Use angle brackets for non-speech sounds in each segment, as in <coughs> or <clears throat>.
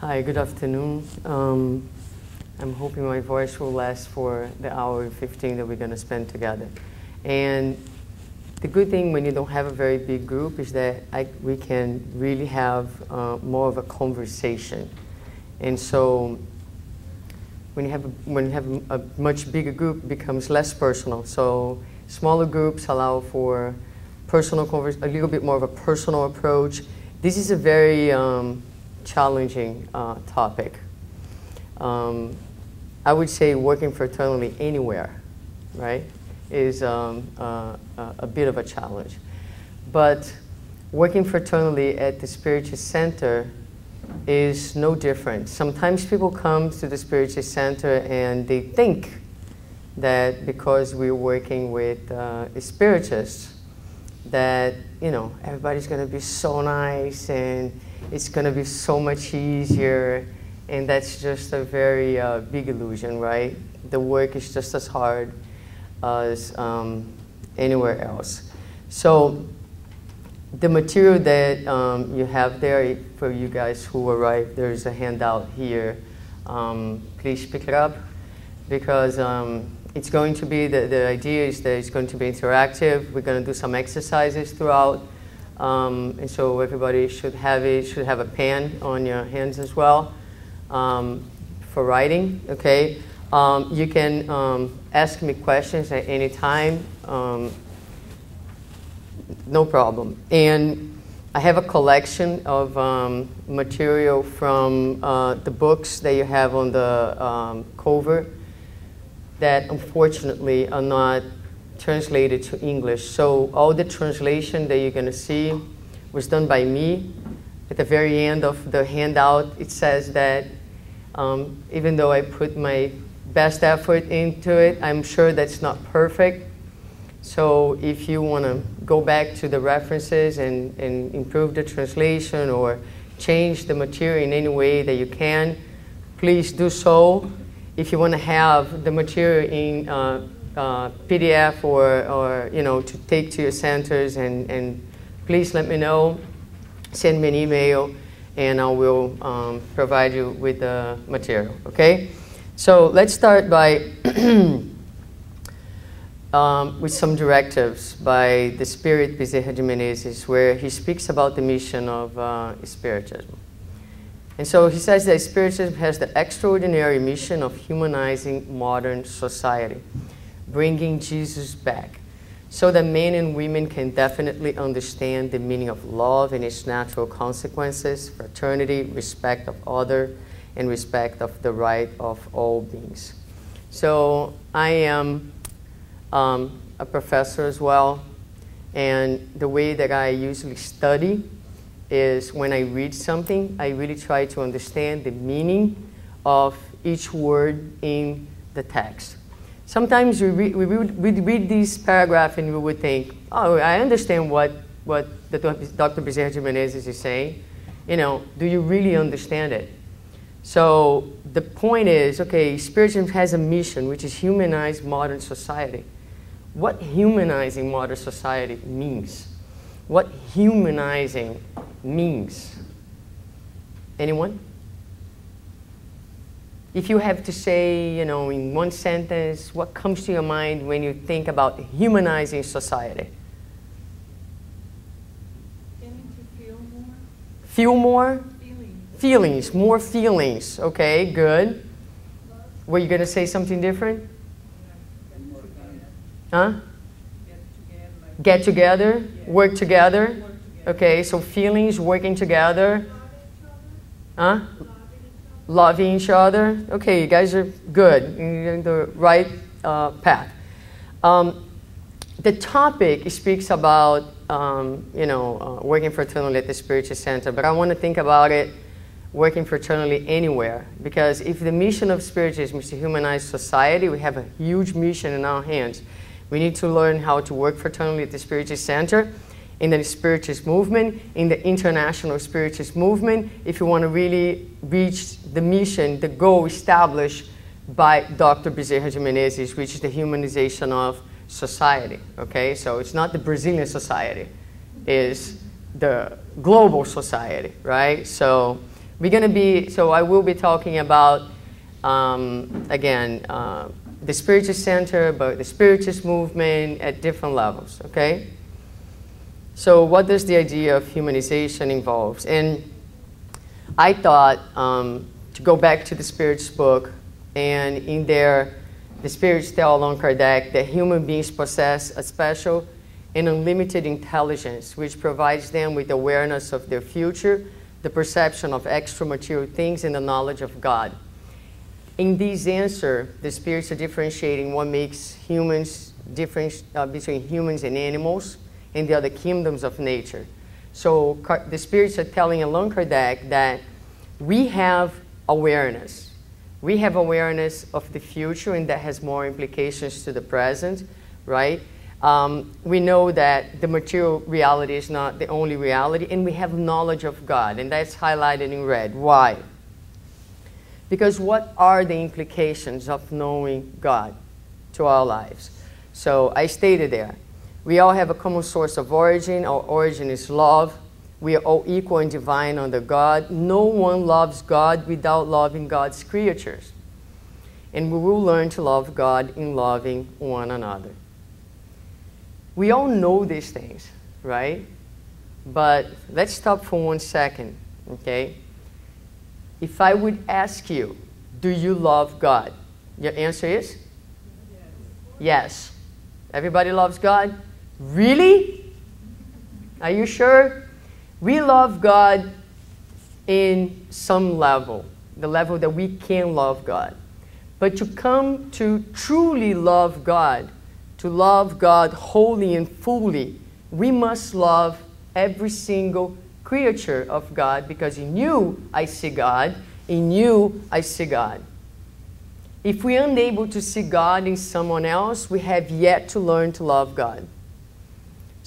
Hi, good afternoon. Um, I'm hoping my voice will last for the hour and 15 that we're going to spend together. And the good thing when you don't have a very big group is that I, we can really have uh, more of a conversation. And so when you have a, when you have a, much bigger group, it becomes less personal. So smaller groups allow for personal converse, a little bit more of a personal approach. This is a very um, challenging uh, topic. Um, I would say working fraternally anywhere, right, is um, uh, a bit of a challenge. But working fraternally at the Spiritist Center is no different. Sometimes people come to the Spiritist Center and they think that because we're working with uh, spiritists, that you know everybody's going to be so nice and it's going to be so much easier and that's just a very uh, big illusion right the work is just as hard as um, anywhere else so the material that um, you have there for you guys who arrived there's a handout here um, please pick it up because um, it's going to be, the, the idea is that it's going to be interactive. We're going to do some exercises throughout. Um, and so everybody should have it, should have a pen on your hands as well um, for writing, okay? Um, you can um, ask me questions at any time, um, no problem. And I have a collection of um, material from uh, the books that you have on the cover that unfortunately are not translated to English. So all the translation that you're going to see was done by me. At the very end of the handout, it says that um, even though I put my best effort into it, I'm sure that's not perfect. So if you want to go back to the references and, and improve the translation or change the material in any way that you can, please do so if you want to have the material in uh, uh, PDF or, or, you know, to take to your centers, and, and please let me know. Send me an email, and I will um, provide you with the material, okay? So let's start by <clears throat> um, with some directives by the Spirit Bezerra de Menezes, where he speaks about the mission of uh, Spiritism. And so he says that Spiritism has the extraordinary mission of humanizing modern society, bringing Jesus back, so that men and women can definitely understand the meaning of love and its natural consequences, fraternity, respect of other, and respect of the right of all beings. So I am um, a professor as well, and the way that I usually study is when I read something, I really try to understand the meaning of each word in the text. Sometimes we read, we read, read this paragraph and we would think, oh, I understand what, what the Dr. Bezerra de Menezes is saying. You know, do you really understand it? So the point is, okay, Spiritism has a mission, which is humanize modern society. What humanizing modern society means? What humanizing means? Anyone? If you have to say, you know, in one sentence, what comes to your mind when you think about humanizing society? Getting to feel more. Feel more? Feelings. Feelings, more feelings. Okay, good. Were you going to say something different? Huh? Get together. Get work together. Work together. Okay, so feelings working together. Huh? Loving each other. Okay, you guys are good. You're in the right uh, path. Um, the topic speaks about, um, you know, uh, working fraternally at the Spiritist Center, but I want to think about it working fraternally anywhere. Because if the mission of Spiritism is to humanize society, we have a huge mission in our hands. We need to learn how to work fraternally at the Spiritist Center in the Spiritist movement, in the international Spiritist movement, if you want to really reach the mission, the goal established by Dr. Bezerra de Menezes, which is the humanization of society. Okay, so it's not the Brazilian society, it's the global society, right? So we're going to be, so I will be talking about, um, again, uh, the Spiritist Center, but the Spiritist movement at different levels, okay? So, what does the idea of humanization involves? And I thought um, to go back to the Spirit's book, and in there, the Spirits tell Allan Kardec that human beings possess a special and unlimited intelligence, which provides them with awareness of their future, the perception of extra material things, and the knowledge of God. In this answer, the spirits are differentiating what makes humans different uh, between humans and animals and the other kingdoms of nature. So the spirits are telling Allan Kardec that we have awareness. We have awareness of the future, and that has more implications to the present, right? Um, we know that the material reality is not the only reality, and we have knowledge of God, and that's highlighted in red. Why? Because what are the implications of knowing God to our lives? So I stated there, we all have a common source of origin. Our origin is love. We are all equal and divine under God. No one loves God without loving God's creatures. And we will learn to love God in loving one another. We all know these things, right? But let's stop for one second, okay? If I would ask you, do you love God? Your answer is? Yes. yes. Everybody loves God? Really? Are you sure? We love God in some level, the level that we can love God. But to come to truly love God, to love God wholly and fully, we must love every single creature of God because in you I see God, in you I see God. If we are unable to see God in someone else, we have yet to learn to love God.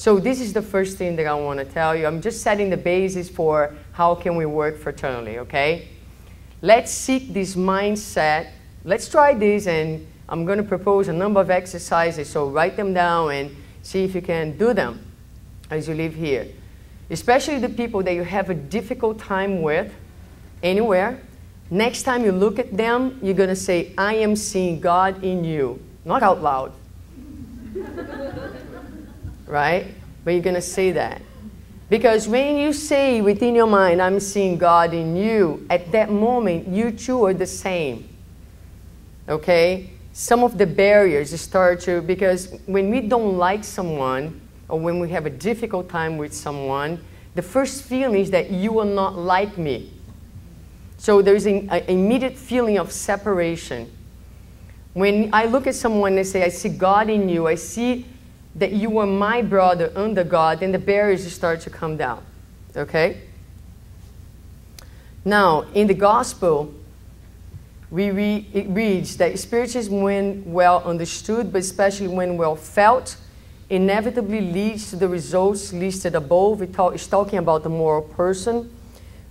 So this is the first thing that I want to tell you. I'm just setting the basis for how can we work fraternally, okay? Let's seek this mindset. Let's try this and I'm going to propose a number of exercises, so write them down and see if you can do them as you live here. Especially the people that you have a difficult time with anywhere. Next time you look at them, you're going to say, I am seeing God in you. Not out loud. <laughs> right? But you're going to see that. Because when you say within your mind, I'm seeing God in you, at that moment, you two are the same. Okay? some of the barriers start to, because when we don't like someone or when we have a difficult time with someone, the first feeling is that you will not like me. So there's an immediate feeling of separation. When I look at someone and say, I see God in you, I see that you are my brother under God, then the barriers start to come down. Okay? Now, in the gospel, we read, it reads that spiritism, when well understood, but especially when well felt, inevitably leads to the results listed above. It is talking about the moral person,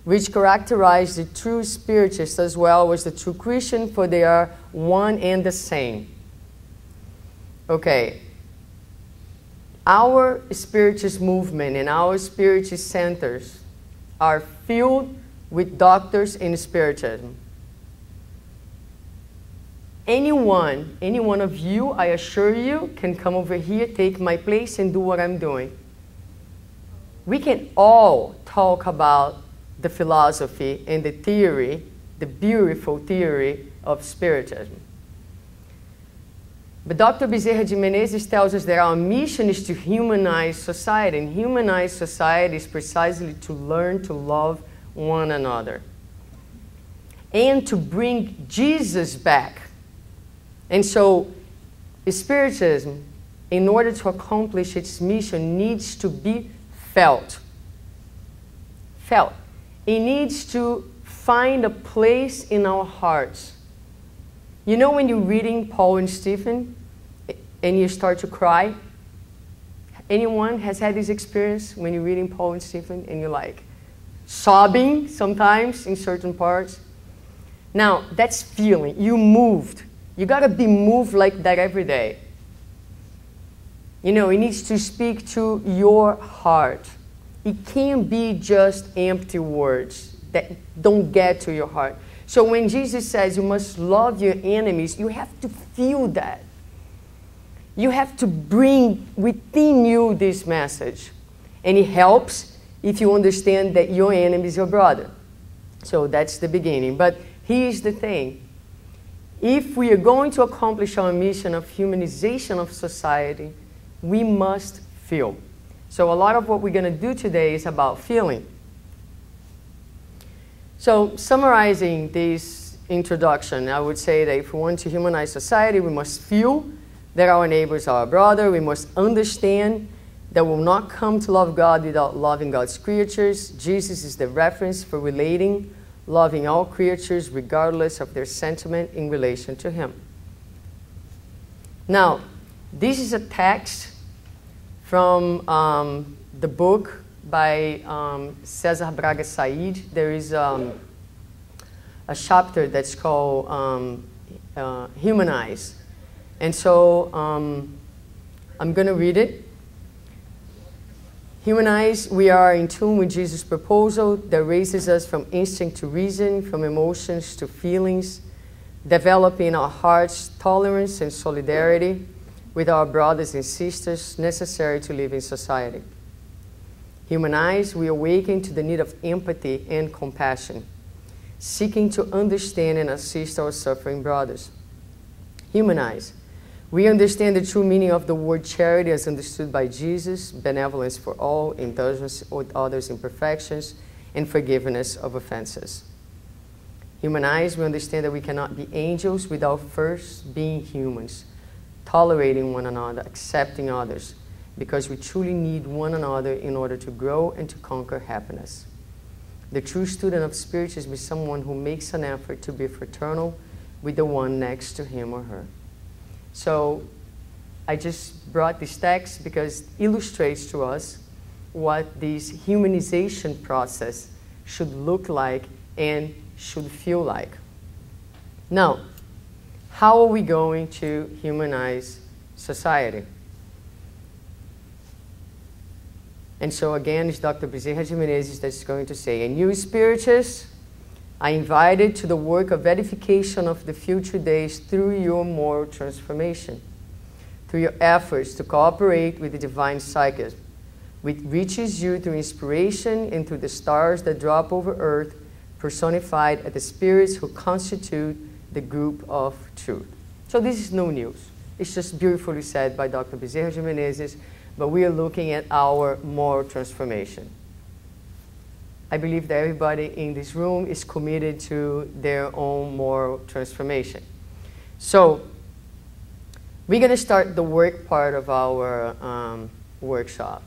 which characterize the true spiritist as well as the true Christian, for they are one and the same. Okay. Our spiritist movement and our spiritist centers are filled with doctors in spiritism anyone, any one of you, I assure you, can come over here, take my place, and do what I'm doing. We can all talk about the philosophy and the theory, the beautiful theory of Spiritism. But Dr. Bezerra de Menezes tells us that our mission is to humanize society, and humanize society is precisely to learn to love one another and to bring Jesus back and so, Spiritism, in order to accomplish its mission, needs to be felt. Felt. It needs to find a place in our hearts. You know, when you're reading Paul and Stephen and you start to cry? Anyone has had this experience when you're reading Paul and Stephen and you're like sobbing sometimes in certain parts? Now, that's feeling. You moved. You got to be moved like that every day. You know, it needs to speak to your heart. It can't be just empty words. that don't get to your heart. So when Jesus says you must love your enemies, you have to feel that. You have to bring within you this message. And it helps if you understand that your enemy is your brother. So that's the beginning. But here's the thing if we are going to accomplish our mission of humanization of society, we must feel. So, a lot of what we're going to do today is about feeling. So, summarizing this introduction, I would say that if we want to humanize society, we must feel that our neighbors are our brother. We must understand that we'll not come to love God without loving God's creatures. Jesus is the reference for relating loving all creatures regardless of their sentiment in relation to Him. Now, this is a text from um, the book by um, Cesar Braga Said. There is um, a chapter that's called um, uh, Humanize. And so um, I'm going to read it. Humanize, we are in tune with Jesus' proposal that raises us from instinct to reason, from emotions to feelings, developing in our hearts tolerance and solidarity with our brothers and sisters necessary to live in society. Humanize, we awaken to the need of empathy and compassion, seeking to understand and assist our suffering brothers. Humanize, we understand the true meaning of the word charity as understood by Jesus benevolence for all, indulgence with others' imperfections, and forgiveness of offenses. Humanize, we understand that we cannot be angels without first being humans, tolerating one another, accepting others, because we truly need one another in order to grow and to conquer happiness. The true student of spirit is someone who makes an effort to be fraternal with the one next to him or her. So I just brought this text because it illustrates to us what this humanization process should look like and should feel like. Now, how are we going to humanize society? And so again, it's Dr. Bezerra de Menezes that's going to say, and you spiritists are invited to the work of edification of the future days through your moral transformation, through your efforts to cooperate with the divine psychism, which reaches you through inspiration and through the stars that drop over earth, personified as the spirits who constitute the group of truth. So this is no news. It's just beautifully said by Dr. Bezerra de Menezes, but we are looking at our moral transformation. I believe that everybody in this room is committed to their own moral transformation. So, we're going to start the work part of our um, workshop.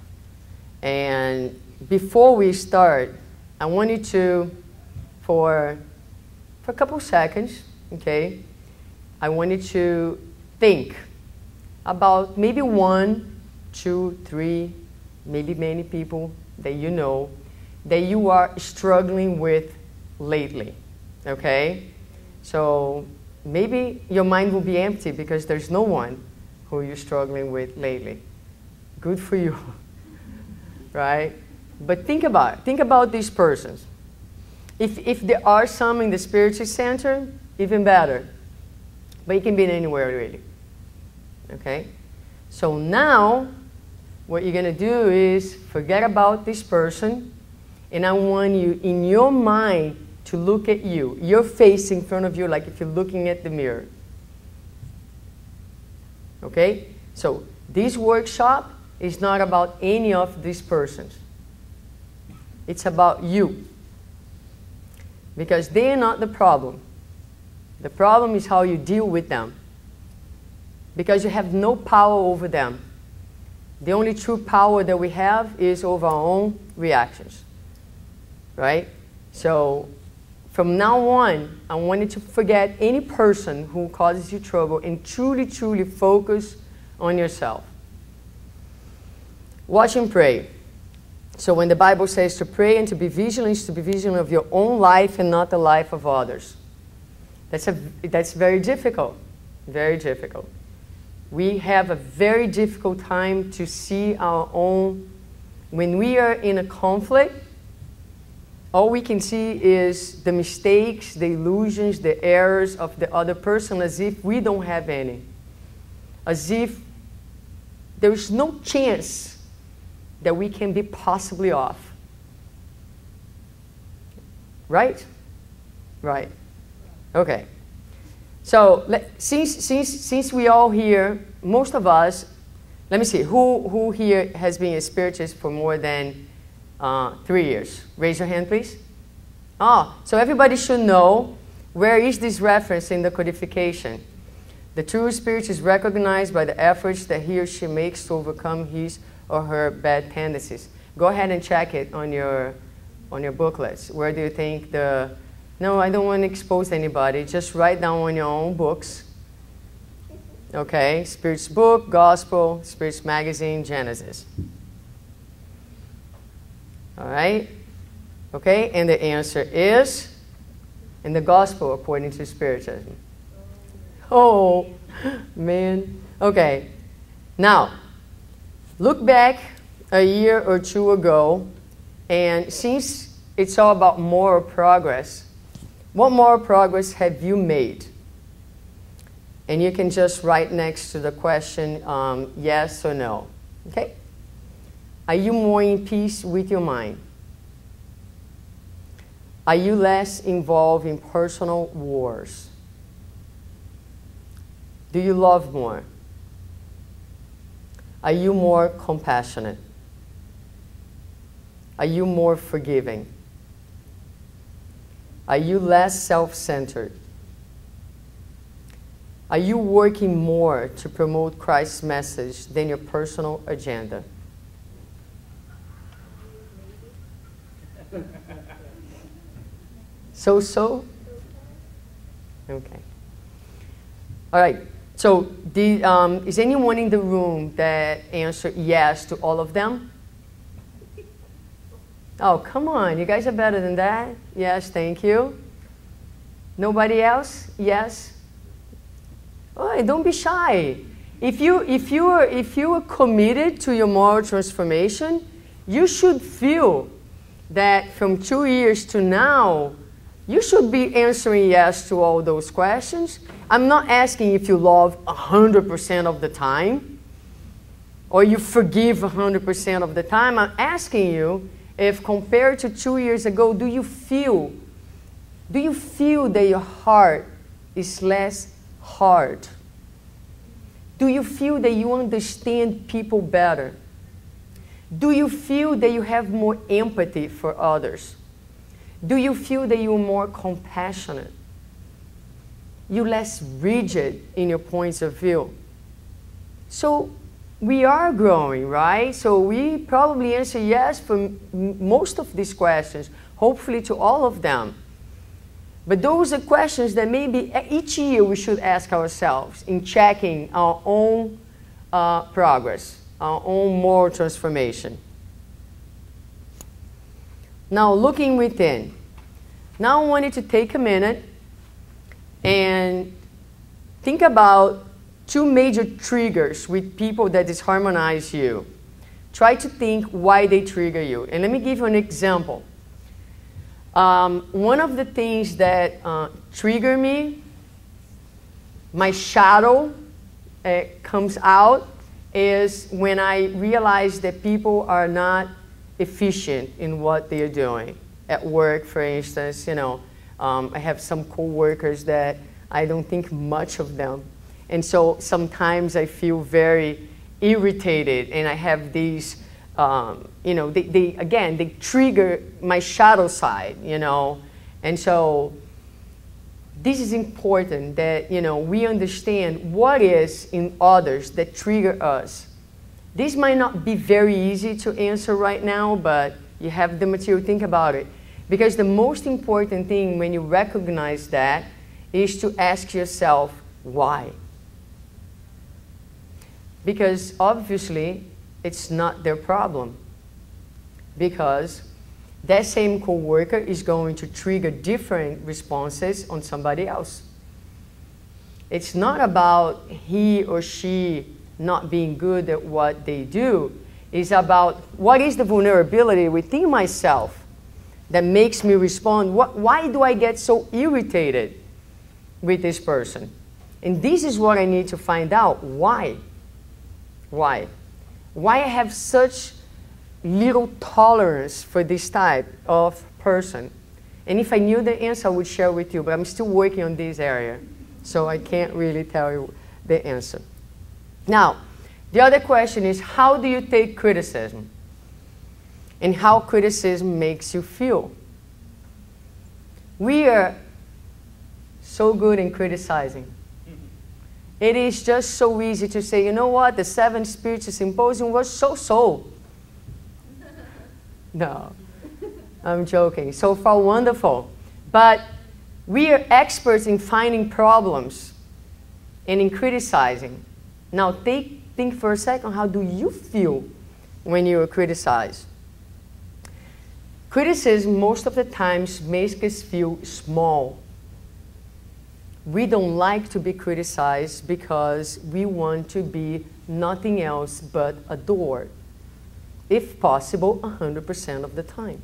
And before we start, I want you to, for, for a couple seconds, okay, I want you to think about maybe one, two, three, maybe many people that you know that you are struggling with lately. Okay? So maybe your mind will be empty because there's no one who you're struggling with lately. Good for you. <laughs> right? But think about it. Think about these persons. If, if there are some in the spiritual center, even better. But it can be anywhere really. Okay? So now, what you're going to do is forget about this person and I want you, in your mind, to look at you, your face in front of you, like if you're looking at the mirror. Okay? So, this workshop is not about any of these persons, it's about you. Because they are not the problem. The problem is how you deal with them. Because you have no power over them. The only true power that we have is over our own reactions right? So from now on, I want you to forget any person who causes you trouble and truly, truly focus on yourself. Watch and pray. So when the Bible says to pray and to be vigilant, to be vigilant of your own life and not the life of others. That's, a, that's very difficult. Very difficult. We have a very difficult time to see our own. When we are in a conflict, all we can see is the mistakes, the illusions, the errors of the other person as if we don't have any. As if there's no chance that we can be possibly off. Right? Right. Okay. So let, since, since, since we all here, most of us, let me see, who, who here has been a spiritist for more than uh, three years? Raise your hand, please. Ah, so everybody should know where is this reference in the codification. The true spirit is recognized by the efforts that he or she makes to overcome his or her bad tendencies. Go ahead and check it on your, on your booklets. Where do you think the, no, I don't want to expose anybody. Just write down on your own books. Okay, Spirit's book, Gospel, Spirit's magazine, Genesis. All right? Okay, and the answer is in the Gospel according to Spiritism. Oh, man. Okay, now look back a year or two ago, and since it's all about moral progress, what more progress have you made? And you can just write next to the question um, yes or no. Okay? Are you more in peace with your mind? Are you less involved in personal wars? Do you love more? Are you more compassionate? Are you more forgiving? Are you less self centered? Are you working more to promote Christ's message than your personal agenda? <laughs> So so? Okay. All right. So, the, um, is anyone in the room that answered yes to all of them? Oh, come on. You guys are better than that. Yes, thank you. Nobody else? Yes? Oh, don't be shy. If you, if, you are, if you are committed to your moral transformation, you should feel that from two years to now, you should be answering yes to all those questions. I'm not asking if you love 100% of the time or you forgive 100% of the time. I'm asking you if compared to two years ago, do you feel, do you feel that your heart is less hard? Do you feel that you understand people better? Do you feel that you have more empathy for others? Do you feel that you're more compassionate? You're less rigid in your points of view. So we are growing, right? So we probably answer yes for most of these questions, hopefully to all of them. But those are questions that maybe each year we should ask ourselves in checking our own uh, progress, our own moral transformation. Now, looking within. Now, I wanted to take a minute and think about two major triggers with people that disharmonize you. Try to think why they trigger you. And let me give you an example. Um, one of the things that uh, trigger me, my shadow uh, comes out, is when I realize that people are not efficient in what they are doing. At work, for instance, you know, um, I have some coworkers that I don't think much of them. And so sometimes I feel very irritated and I have these, um, you know, they, they, again, they trigger my shadow side, you know. And so this is important that, you know, we understand what is in others that trigger us this might not be very easy to answer right now, but you have the material, think about it. Because the most important thing when you recognize that is to ask yourself, why? Because obviously, it's not their problem. Because that same coworker is going to trigger different responses on somebody else. It's not about he or she not being good at what they do. It's about what is the vulnerability within myself that makes me respond? What, why do I get so irritated with this person? And this is what I need to find out. Why? Why? Why I have such little tolerance for this type of person? And if I knew the answer, I would share with you, but I'm still working on this area. So I can't really tell you the answer. Now, the other question is how do you take criticism? And how criticism makes you feel? We are so good in criticizing. It is just so easy to say, you know what, the Seven Spiritual Symposium was so so. <laughs> No, I'm joking. So far, wonderful. But we are experts in finding problems and in criticizing. Now, take, think for a second how do you feel when you are criticized? Criticism, most of the times, makes us feel small. We don't like to be criticized because we want to be nothing else but adored, if possible, 100% of the time.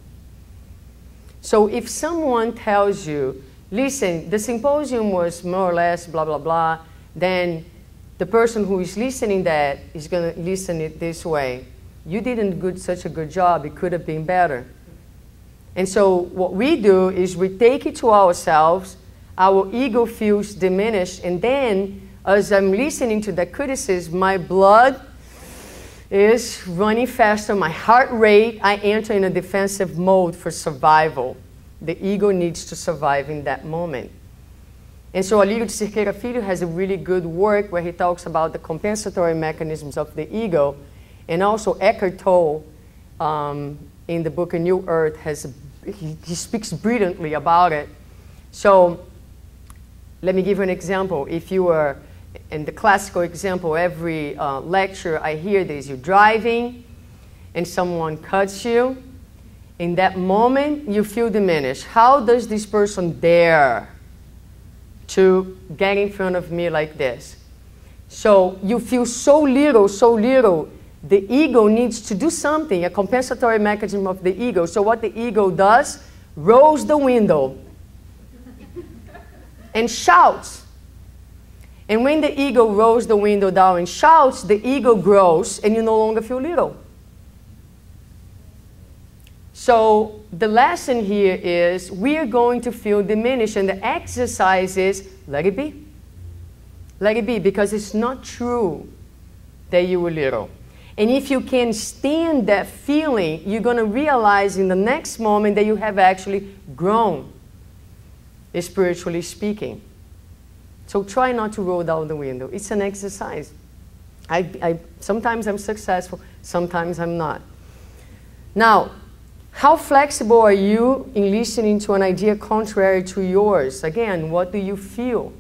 So if someone tells you, listen, the symposium was more or less blah, blah, blah, then the person who is listening that is going to listen it this way. You didn't do such a good job. It could have been better. And so what we do is we take it to ourselves. Our ego feels diminished. And then as I'm listening to that criticism, my blood is running faster, my heart rate, I enter in a defensive mode for survival. The ego needs to survive in that moment. And so Alírio de Cerqueira Filho has a really good work where he talks about the compensatory mechanisms of the ego. And also Eckhart Tolle, um, in the book A New Earth, has, he, he speaks brilliantly about it. So let me give you an example. If you are in the classical example, every uh, lecture I hear this, you're driving and someone cuts you. In that moment, you feel diminished. How does this person dare to get in front of me like this? So you feel so little, so little. The ego needs to do something, a compensatory mechanism of the ego. So what the ego does, rolls the window and shouts and when the ego rolls the window down and shouts, the ego grows and you no longer feel little. So the lesson here is we are going to feel diminished, and the exercise is let it be. Let it be because it's not true that you were little. And if you can stand that feeling, you're going to realize in the next moment that you have actually grown, spiritually speaking. So try not to roll down the window. It's an exercise. I, I, sometimes I'm successful, sometimes I'm not. Now, how flexible are you in listening to an idea contrary to yours? Again, what do you feel?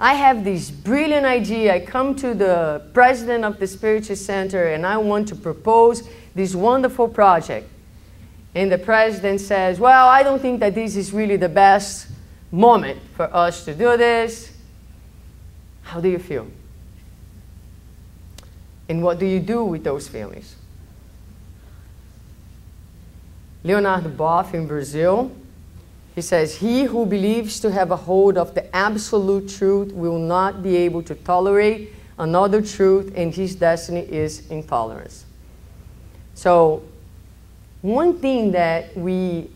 I have this brilliant idea. I come to the president of the Spiritist Center and I want to propose this wonderful project. And the president says, Well, I don't think that this is really the best moment for us to do this. How do you feel? And what do you do with those feelings? Leonardo Boff in Brazil, he says, He who believes to have a hold of the absolute truth will not be able to tolerate another truth, and his destiny is intolerance. So, one thing that we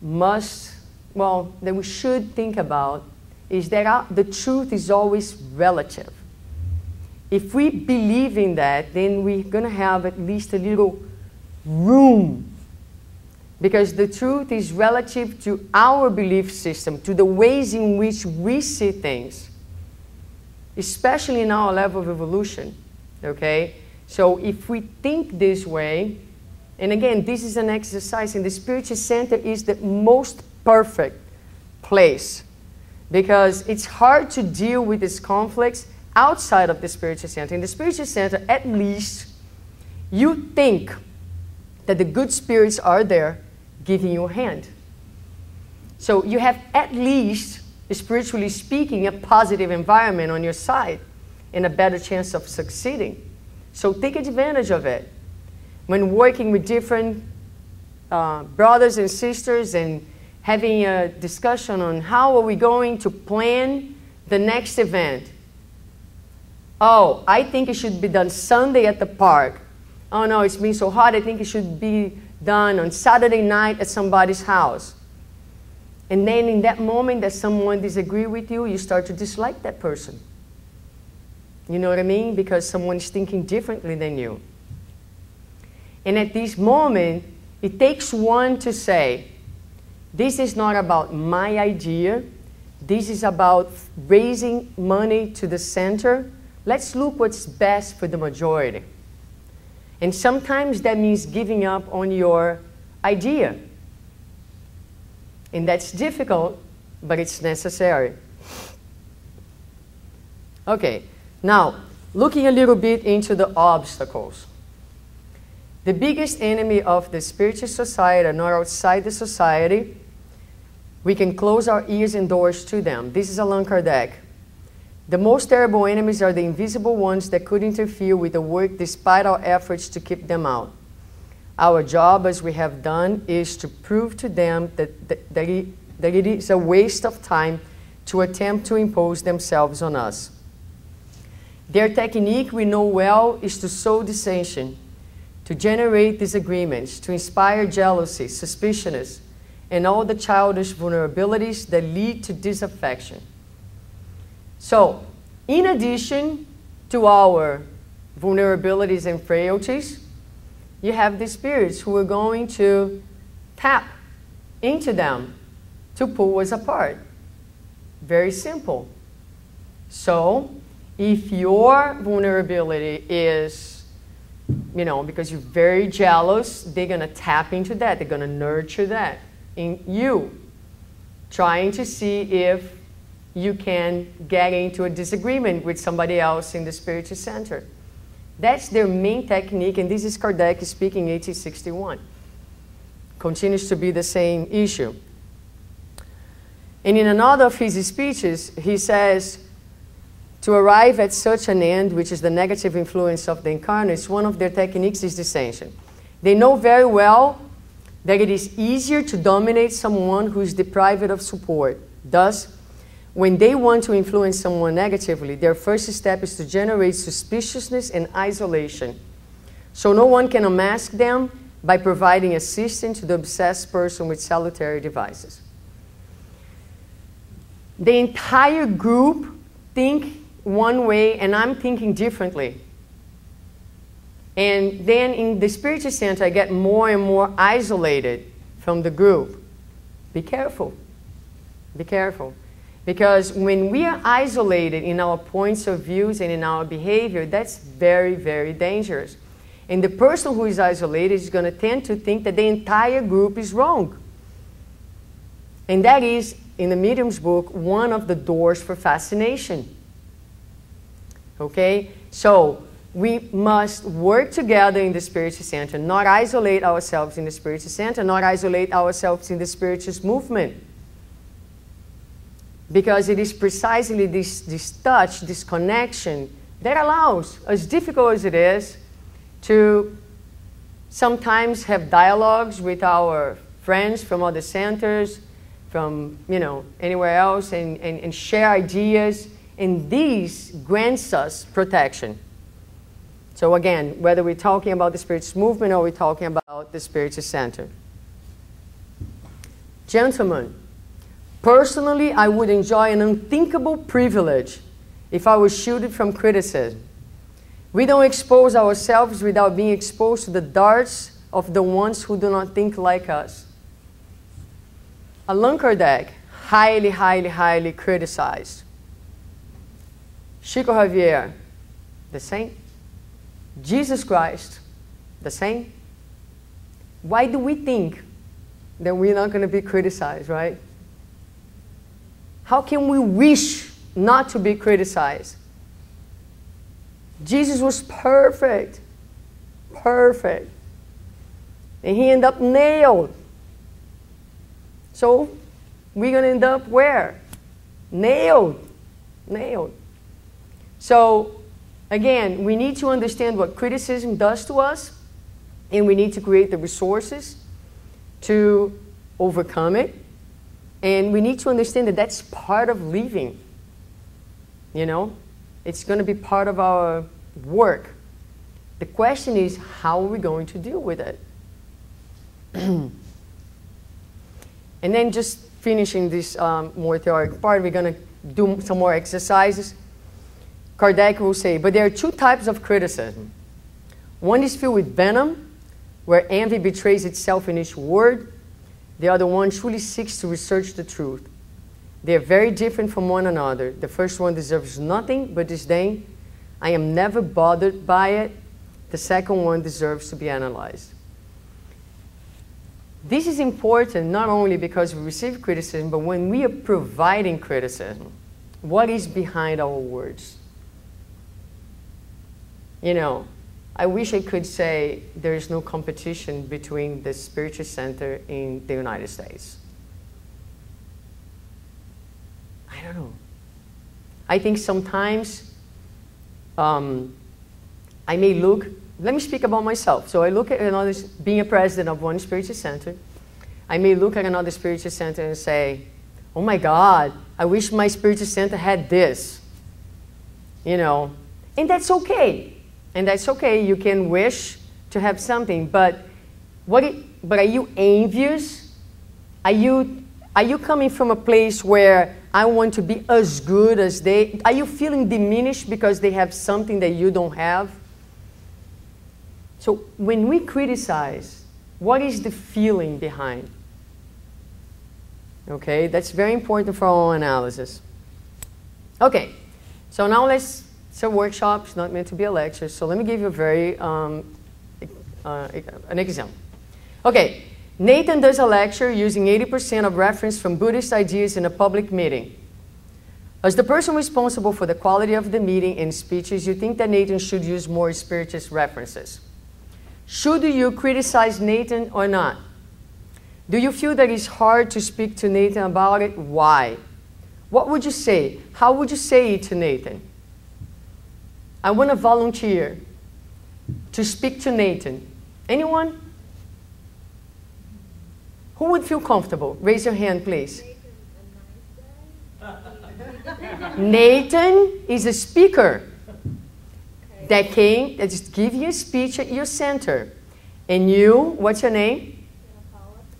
must well, that we should think about is that the truth is always relative. If we believe in that, then we're going to have at least a little room. Because the truth is relative to our belief system, to the ways in which we see things, especially in our level of evolution. Okay? So if we think this way, and again, this is an exercise, and the spiritual center is the most perfect place because it's hard to deal with these conflicts outside of the spiritual center. In the spiritual center, at least you think that the good spirits are there giving you a hand. So you have at least, spiritually speaking, a positive environment on your side and a better chance of succeeding. So take advantage of it. When working with different uh, brothers and sisters and having a discussion on how are we going to plan the next event. Oh, I think it should be done Sunday at the park. Oh no, it's been so hot, I think it should be done on Saturday night at somebody's house. And then in that moment that someone disagree with you, you start to dislike that person. You know what I mean? Because someone is thinking differently than you. And at this moment, it takes one to say, this is not about my idea. This is about raising money to the center. Let's look what's best for the majority. And sometimes that means giving up on your idea. And that's difficult, but it's necessary. Okay, now looking a little bit into the obstacles. The biggest enemy of the spiritual society, not outside the society, we can close our ears and doors to them. This is Allan Kardec. The most terrible enemies are the invisible ones that could interfere with the work despite our efforts to keep them out. Our job, as we have done, is to prove to them that, that, that, it, that it is a waste of time to attempt to impose themselves on us. Their technique, we know well, is to sow dissension, to generate disagreements, to inspire jealousy, suspiciousness, and all the childish vulnerabilities that lead to disaffection. So, in addition to our vulnerabilities and frailties, you have the spirits who are going to tap into them to pull us apart. Very simple. So, if your vulnerability is, you know, because you're very jealous, they're going to tap into that. They're going to nurture that in you, trying to see if you can get into a disagreement with somebody else in the spiritual center. That's their main technique, and this is Kardec speaking 1861. Continues to be the same issue. And in another of his speeches, he says, to arrive at such an end, which is the negative influence of the incarnates, one of their techniques is dissension. They know very well that it is easier to dominate someone who is deprived of support. Thus, when they want to influence someone negatively, their first step is to generate suspiciousness and isolation. So no one can unmask them by providing assistance to the obsessed person with salutary devices. The entire group think one way and I'm thinking differently. And then in the spiritual sense, I get more and more isolated from the group. Be careful. Be careful. Because when we are isolated in our points of views and in our behavior, that's very, very dangerous. And the person who is isolated is going to tend to think that the entire group is wrong. And that is, in the medium's book, one of the doors for fascination. Okay? So, we must work together in the spiritual center, not isolate ourselves in the spiritual center, not isolate ourselves in the spiritual movement. Because it is precisely this, this touch, this connection, that allows, as difficult as it is, to sometimes have dialogues with our friends from other centers, from you know anywhere else, and, and, and share ideas and these grants us protection. So again, whether we're talking about the spiritual movement or we're talking about the spiritual center. Gentlemen, personally, I would enjoy an unthinkable privilege if I was shielded from criticism. We don't expose ourselves without being exposed to the darts of the ones who do not think like us. Allan Kardec, highly, highly, highly criticized. Chico Xavier, the same. Jesus Christ, the same. Why do we think that we're not going to be criticized, right? How can we wish not to be criticized? Jesus was perfect, perfect. And he ended up nailed. So we're going to end up where? Nailed. Nailed. So, again, we need to understand what criticism does to us, and we need to create the resources to overcome it. And we need to understand that that's part of living. You know, it's going to be part of our work. The question is, how are we going to deal with it? <clears throat> and then just finishing this um, more theoretical part, we're going to do some more exercises. Kardec will say, but there are two types of criticism. One is filled with venom, where envy betrays itself in each word. The other one truly seeks to research the truth. They are very different from one another. The first one deserves nothing but disdain. I am never bothered by it. The second one deserves to be analyzed. This is important not only because we receive criticism, but when we are providing criticism, what is behind our words? You know, I wish I could say there is no competition between the spiritual center in the United States. I don't know. I think sometimes um, I may look, let me speak about myself. So I look at another, being a president of one spiritual center, I may look at another spiritual center and say, oh my God, I wish my spiritual center had this. You know, and that's okay. And that's okay. You can wish to have something, but what it, but are you envious? Are you are you coming from a place where I want to be as good as they? Are you feeling diminished because they have something that you don't have? So when we criticize, what is the feeling behind? Okay, that's very important for our analysis. Okay, so now let's, it's a workshop, it's not meant to be a lecture, so let me give you a very, um, uh, an example. Okay, Nathan does a lecture using 80% of reference from Buddhist ideas in a public meeting. As the person responsible for the quality of the meeting and speeches, you think that Nathan should use more spiritualist references. Should you criticize Nathan or not? Do you feel that it's hard to speak to Nathan about it? Why? What would you say? How would you say it to Nathan? I want to volunteer to speak to Nathan. Anyone? Who would feel comfortable? Raise your hand, please. Nathan is a speaker that came, that just give you a speech at your center. And you, what's your name?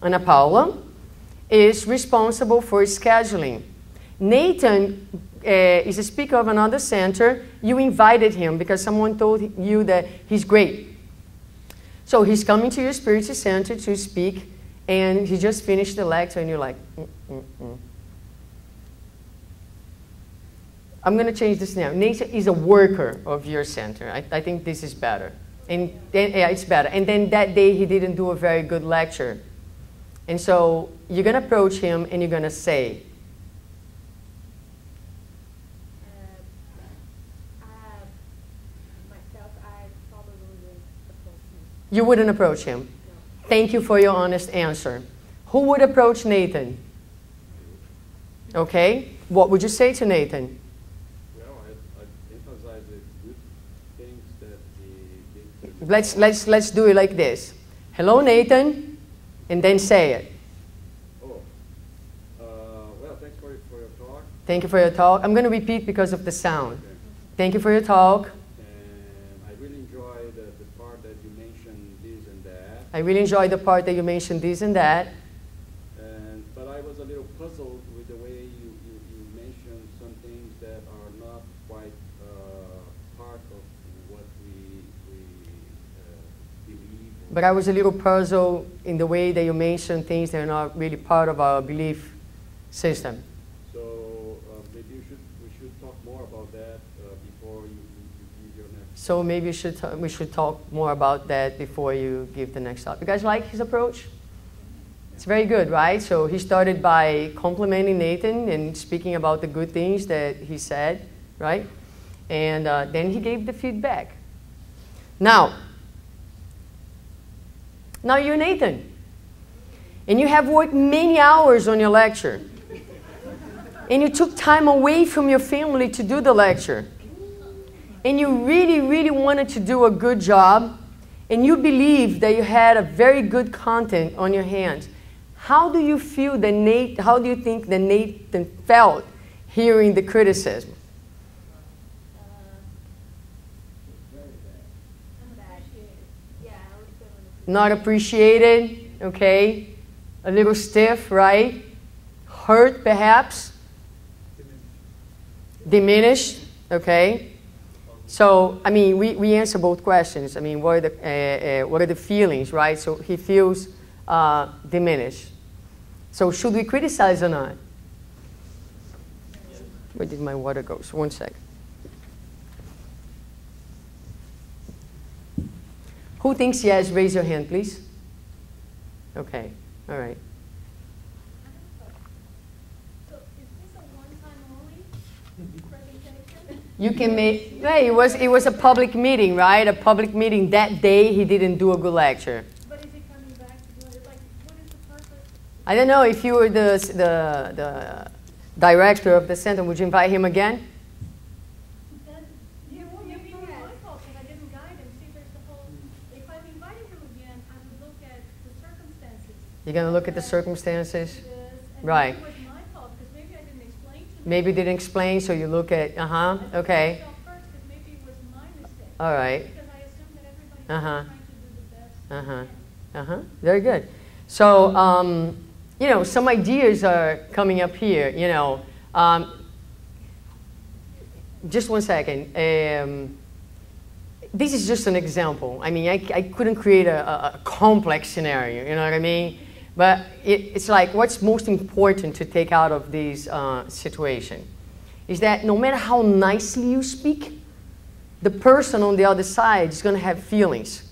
Ana Paula, is responsible for scheduling. Nathan uh, is a speaker of another center. You invited him because someone told you that he's great. So he's coming to your spiritual center to speak, and he just finished the lecture, and you're like, mm, mm, mm. I'm going to change this now. Nathan is a worker of your center. I, I think this is better. And yeah, it's better. And then that day he didn't do a very good lecture. And so you're going to approach him and you're going to say, You wouldn't approach him. Thank you for your honest answer. Who would approach Nathan? Okay. What would you say to Nathan? Well, I, I emphasize the good things that he. Let's, let's, let's do it like this. Hello, Nathan and then say it. Oh, uh, well, thanks for, for your talk. Thank you for your talk. I'm going to repeat because of the sound. Okay. Thank you for your talk. And I really enjoyed the, the part that you mentioned this and that. I really enjoyed the part that you mentioned this and that. And, but I was a little puzzled with the way you, you, you mentioned some things that are not quite uh, part of what we, we uh, believe. But I was a little puzzled in the way that you mentioned things that are not really part of our belief system. So uh, maybe you should, we should talk more about that uh, before you, you, give your next. So maybe you should we should talk more about that before you give the next talk. You guys like his approach? It's very good, right? So he started by complimenting Nathan and speaking about the good things that he said, right? And uh, then he gave the feedback. Now, now you're Nathan. And you have worked many hours on your lecture. And you took time away from your family to do the lecture. And you really, really wanted to do a good job. and you believe that you had a very good content on your hands, how do you feel that Nate, how do you think that Nathan felt hearing the criticism? Not appreciated, okay? A little stiff, right? Hurt, perhaps? Diminished, okay? So, I mean, we, we answer both questions. I mean, what are the, uh, uh, what are the feelings, right? So he feels uh, diminished. So should we criticize or not? Where did my water go? So one sec. Who thinks yes? Raise your hand, please. Okay, all right. So is this a one-time only presentation? You can make, yeah, it was, it was a public meeting, right? A public meeting. That day, he didn't do a good lecture. But is he coming back to do? Like, what is the purpose? I don't know if you were the, the, the director of the center, would you invite him again? You won't give me my fault because I didn't guide him. See, there's the whole, if I'm inviting him again, I would look at the circumstances. You're going to look at the circumstances? And Right. maybe it was my fault because maybe I didn't explain to him. Maybe didn't explain, so you look at, uh huh, okay. myself first 'cause maybe it was my mistake. All right. Because I assumed that everybody was trying to do the best. Uh huh. Uh huh. Very good. So, um, you know, some ideas are coming up here. You know, um, just one second. Um, this is just an example. I mean, I, I couldn't create a, a, a complex scenario. You know what I mean? But it, it's like what's most important to take out of this uh, situation is that no matter how nicely you speak, the person on the other side is going to have feelings.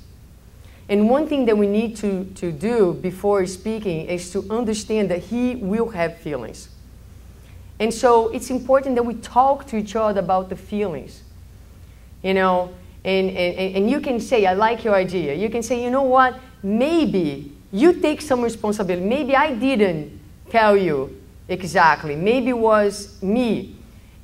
And one thing that we need to, to do before speaking is to understand that he will have feelings. And so it's important that we talk to each other about the feelings. You know, and, and, and you can say, I like your idea. You can say, you know what, maybe you take some responsibility. Maybe I didn't tell you exactly. Maybe it was me.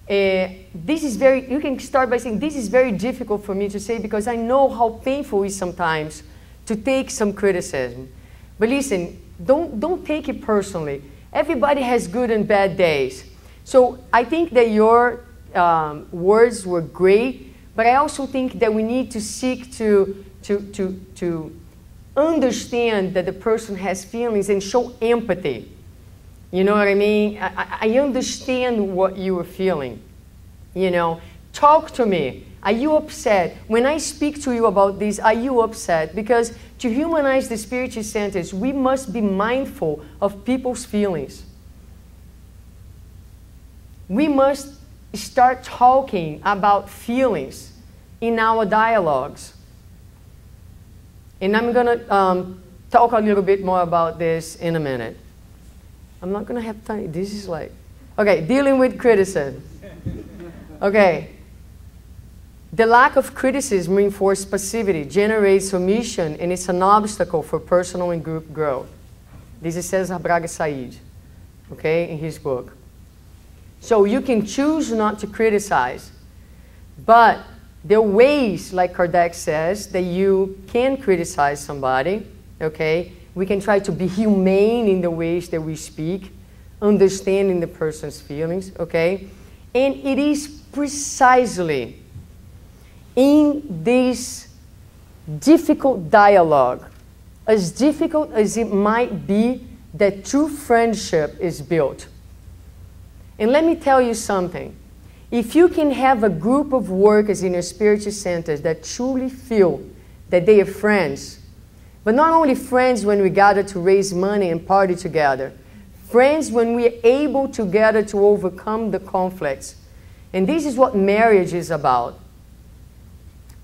Uh, this is very, you can start by saying, this is very difficult for me to say because I know how painful it is sometimes to take some criticism. But listen, don't, don't take it personally. Everybody has good and bad days. So I think that your um, words were great, but I also think that we need to seek to, to, to, to understand that the person has feelings and show empathy. You know what I mean? I, I understand what you are feeling. You know, talk to me. Are you upset? When I speak to you about this, are you upset? Because to humanize the spiritual centers, we must be mindful of people's feelings. We must start talking about feelings in our dialogues. And I'm going to um, talk a little bit more about this in a minute. I'm not going to have time. This is like, okay, dealing with criticism. <laughs> Okay. The lack of criticism reinforces passivity, generates omission, and it's an obstacle for personal and group growth. This is Cesar Braga Said, okay, in his book. So you can choose not to criticize, but there are ways, like Kardec says, that you can criticize somebody, okay? We can try to be humane in the ways that we speak, understanding the person's feelings, okay? And it is precisely in this difficult dialogue, as difficult as it might be, that true friendship is built. And let me tell you something. If you can have a group of workers in your spiritual centers that truly feel that they are friends, but not only friends when we gather to raise money and party together, friends when we are able together to overcome the conflicts. And this is what marriage is about.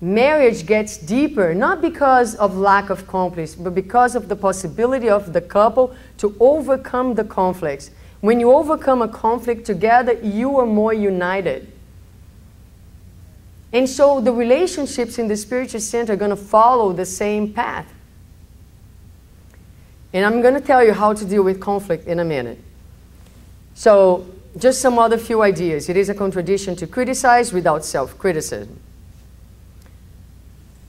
Marriage gets deeper not because of lack of conflicts, but because of the possibility of the couple to overcome the conflicts. When you overcome a conflict together, you are more united. And so the relationships in the spiritual center are going to follow the same path. And I'm going to tell you how to deal with conflict in a minute. So, just some other few ideas. It is a contradiction to criticize without self criticism.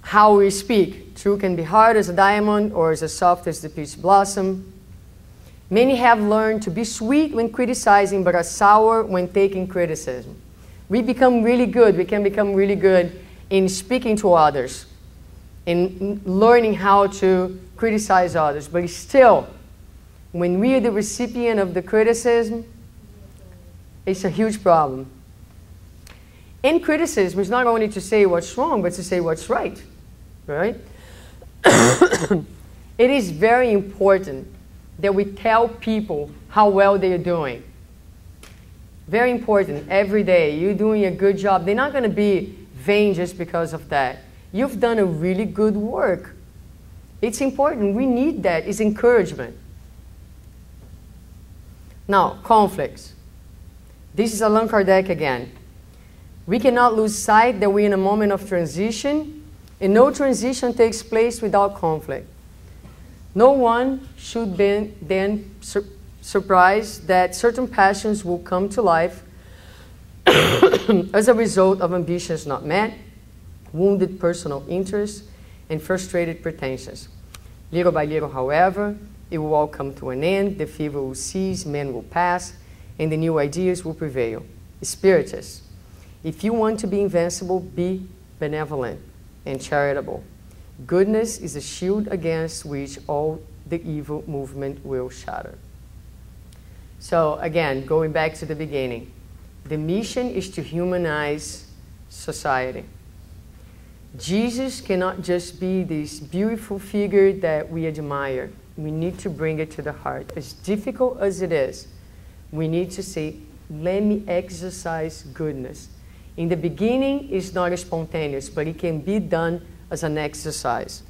how we speak. True can be hard as a diamond or as soft as the peach blossom. Many have learned to be sweet when criticizing, but are sour when taking criticism. We become really good, we can become really good in speaking to others, in learning how to criticize others. But still, when we are the recipient of the criticism, it's a huge problem. And criticism is not only to say what's wrong, but to say what's right. Right? <coughs> it is very important that we tell people how well they are doing. Very important. Every day, you're doing a good job. They're not going to be vain just because of that. You've done a really good work. It's important. We need that. It's encouragement. Now, conflicts. This is Allan Kardec again. We cannot lose sight that we're in a moment of transition, and no transition takes place without conflict. No one should be then sur surprised that certain passions will come to life <coughs> as a result of ambitions not met, wounded personal interests, and frustrated pretensions. Little by little, however, it will all come to an end, the fever will cease, men will pass, and the new ideas will prevail. Spiritists, if you want to be invincible, be benevolent and charitable. Goodness is a shield against which all the evil movement will shatter. So, again, going back to the beginning, the mission is to humanize society. Jesus cannot just be this beautiful figure that we admire. We need to bring it to the heart. As difficult as it is, we need to say, let me exercise goodness. In the beginning, it's not spontaneous, but it can be done as an exercise.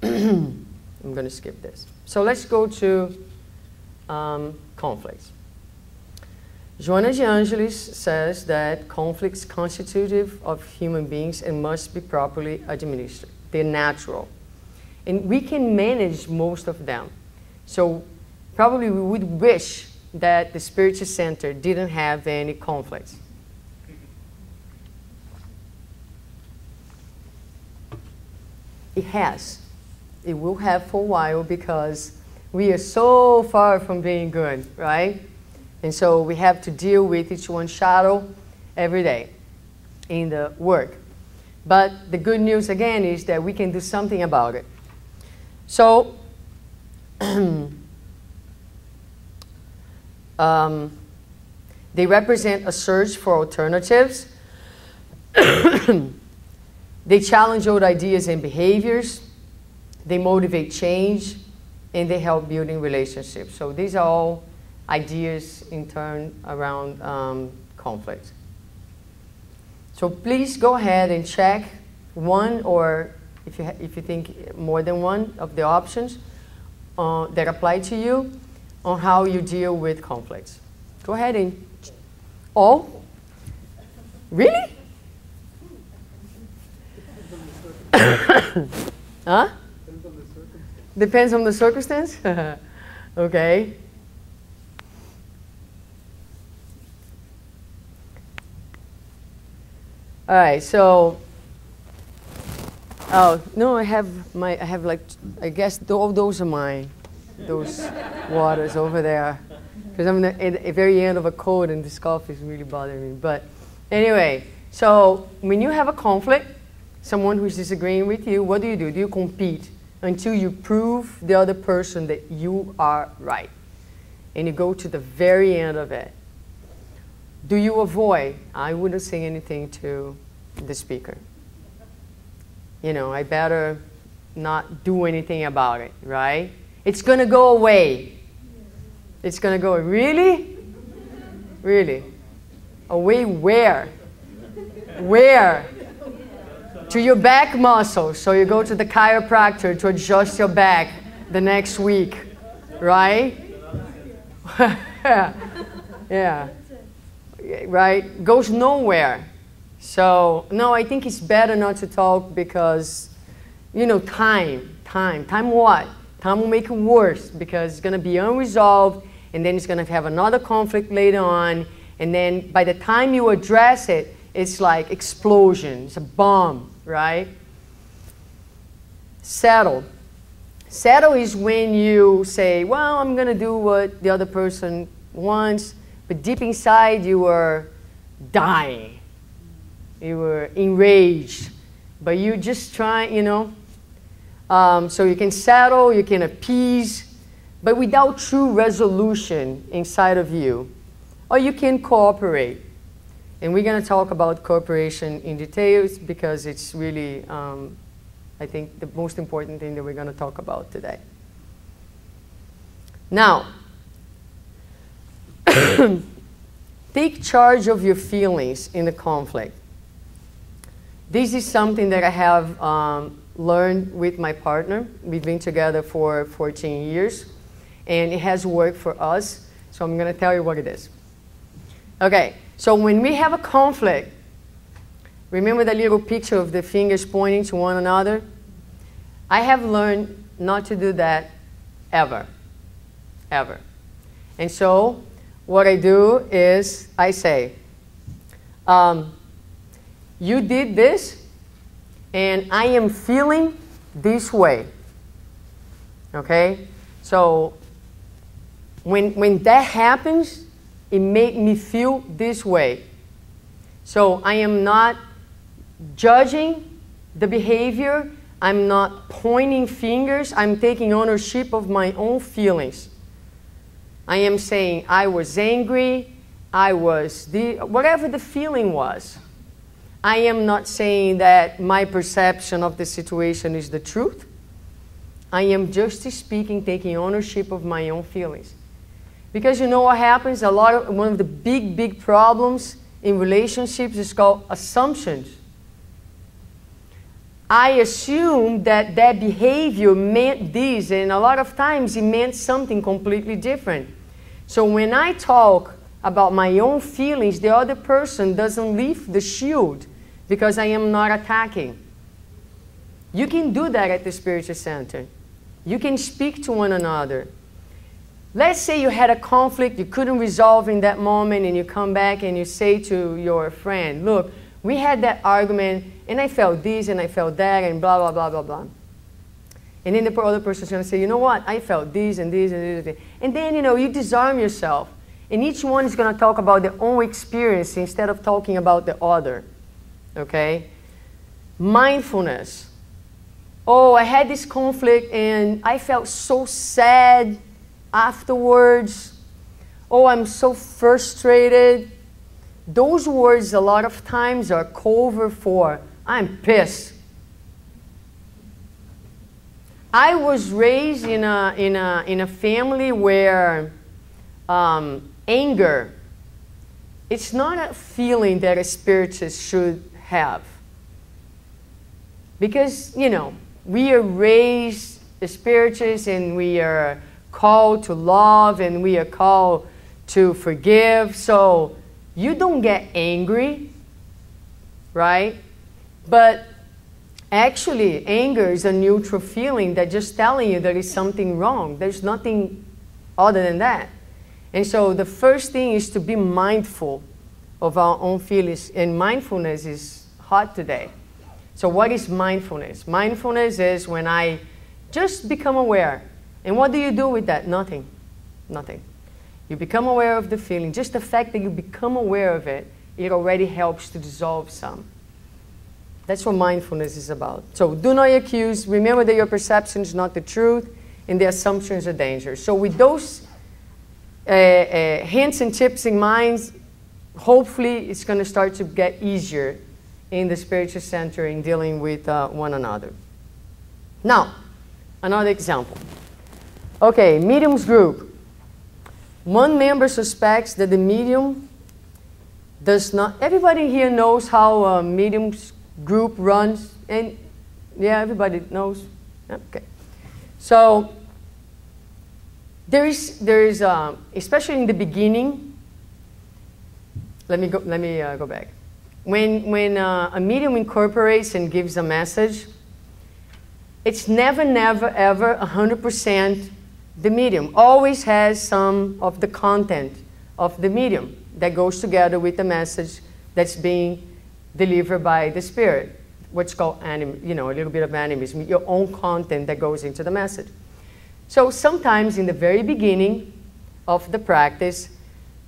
<clears throat> I'm going to skip this. So let's go to um, conflicts. Joanna de Angelis says that conflicts constitutive of human beings and must be properly administered. They're natural. And we can manage most of them. So probably we would wish that the spiritual center didn't have any conflicts. It has. It will have for a while because we are so far from being good, right? And so we have to deal with each one's shadow every day in the work. But the good news again is that we can do something about it. So <clears throat> Um, they represent a search for alternatives. <clears throat> they challenge old ideas and behaviors. They motivate change, and they help building relationships. So these are all ideas in turn around um, conflict. So please go ahead and check one or if you, if you think more than one of the options uh, that apply to you on how you deal with conflicts. Go ahead and. Oh? Really? <coughs> huh? Depends on the circumstance? <laughs> okay. All right, so oh no, I have my I have like I guess all oh, those are mine those waters over there because I'm at the very end of a cold and this cough is really bothering me. But anyway, so when you have a conflict, someone who's disagreeing with you, what do you do? Do you compete until you prove the other person that you are right? And you go to the very end of it. Do you avoid? I wouldn't say anything to the speaker. You know, I better not do anything about it, right? It's going to go away. It's going to go, really? Really? Away where? Where? To your back muscles. So you go to the chiropractor to adjust your back the next week, right? <laughs> yeah. Right? Goes nowhere. So, no, I think it's better not to talk because, you know, time. Time. Time what? Time will make it worse because it's going to be unresolved and then it's going to have another conflict later on. And then by the time you address it, it's like explosion, it's a bomb, right? Settle. Settle is when you say, well, I'm going to do what the other person wants, but deep inside you are dying. You were enraged, but you just try, you know. Um, so you can settle, you can appease, but without true resolution inside of you. Or you can cooperate. And we're going to talk about cooperation in details because it's really, um, I think, the most important thing that we're going to talk about today. Now, <coughs> take charge of your feelings in the conflict. This is something that I have um, learned with my partner. We've been together for 14 years, and it has worked for us. So I'm going to tell you what it is. Okay, so when we have a conflict, remember that little picture of the fingers pointing to one another? I have learned not to do that ever. Ever. And so what I do is I say, um, You did this, and I am feeling this way. Okay? So when, when that happens, it made me feel this way. So I am not judging the behavior, I'm not pointing fingers, I'm taking ownership of my own feelings. I am saying I was angry, I was the whatever the feeling was. I am not saying that my perception of the situation is the truth. I am just speaking, taking ownership of my own feelings. Because you know what happens? A lot of one of the big, big problems in relationships is called assumptions. I assumed that that behavior meant this, and a lot of times it meant something completely different. So when I talk about my own feelings, the other person doesn't lift the shield because I am not attacking. You can do that at the spiritual center. You can speak to one another. Let's say you had a conflict you couldn't resolve in that moment, and you come back and you say to your friend, Look, we had that argument, and I felt this and I felt that, and blah, blah, blah, blah, blah. And then the other person's going to say, You know what? I felt this and this and this. And then, you know, you disarm yourself. And each one is going to talk about their own experience instead of talking about the other. Okay? Mindfulness. Oh, I had this conflict and I felt so sad afterwards. Oh, I'm so frustrated. Those words, a lot of times, are cover for I'm pissed. I was raised in a, in a, in a family where um, anger, it's not a feeling that a spiritist should have. Because, you know, we are raised as spiritualists and we are called to love and we are called to forgive. So you don't get angry, right? But actually, anger is a neutral feeling that just telling you there is something wrong. There's nothing other than that. And so the first thing is to be mindful of our own feelings. And mindfulness is hot today. So, what is mindfulness? Mindfulness is when I just become aware. And what do you do with that? Nothing. Nothing. You become aware of the feeling. Just the fact that you become aware of it, it already helps to dissolve some. That's what mindfulness is about. So, do not accuse. Remember that your perception is not the truth, and the assumptions are dangerous. So, with those uh, uh, hints and tips in mind, hopefully it's going to start to get easier in the spiritual center in dealing with uh, one another. Now, another example. Okay, mediums group. One member suspects that the medium does not. Everybody here knows how a mediums group runs, and yeah, everybody knows. Okay, so there is there is um, especially in the beginning. Let me go. Let me uh, go back. When, when uh, a medium incorporates and gives a message, it's never, never, ever 100% the medium. Always has some of the content of the medium that goes together with the message that's being delivered by the Spirit, what's called anim, you know, a little bit of animism, your own content that goes into the message. So sometimes in the very beginning of the practice,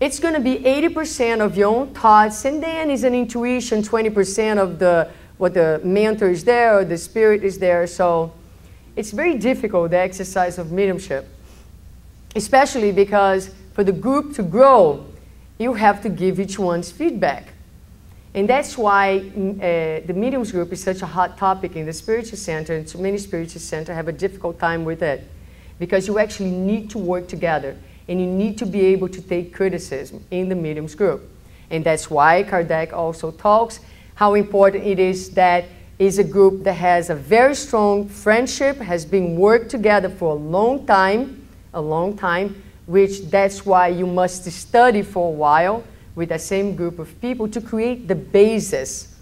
it's going to be 80% of your own thoughts, and then is an intuition, 20% of the what the mentor is there or the spirit is there. So it's very difficult, the exercise of mediumship, especially because for the group to grow, you have to give each one's feedback. And that's why mm, uh, the mediums group is such a hot topic in the spiritual center, and so many spiritual centers have a difficult time with it because you actually need to work together and you need to be able to take criticism in the mediums group. And that's why Kardec also talks how important it is that is a group that has a very strong friendship, has been worked together for a long time, a long time, which that's why you must study for a while with the same group of people to create the basis.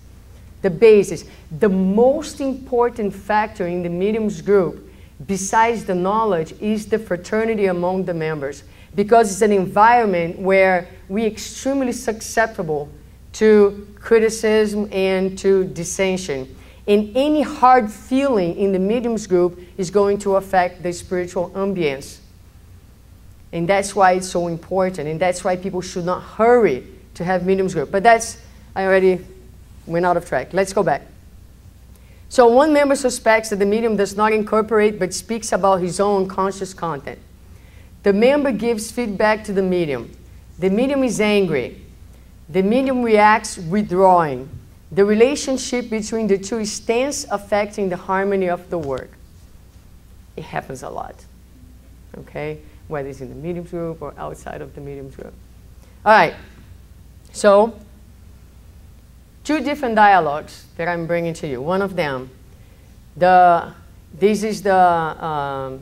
The basis. The most important factor in the mediums group, besides the knowledge, is the fraternity among the members. Because it's an environment where we're extremely susceptible to criticism and to dissension. And any hard feeling in the mediums group is going to affect the spiritual ambience. And that's why it's so important. And that's why people should not hurry to have mediums group. But that's, I already went out of track. Let's go back. So one member suspects that the medium does not incorporate but speaks about his own conscious content. The member gives feedback to the medium. The medium is angry. The medium reacts withdrawing. The relationship between the two is tense, affecting the harmony of the work. It happens a lot, okay? Whether it's in the mediums group or outside of the mediums group. All right, so two different dialogues that I'm bringing to you. One of them, the, this is the, um,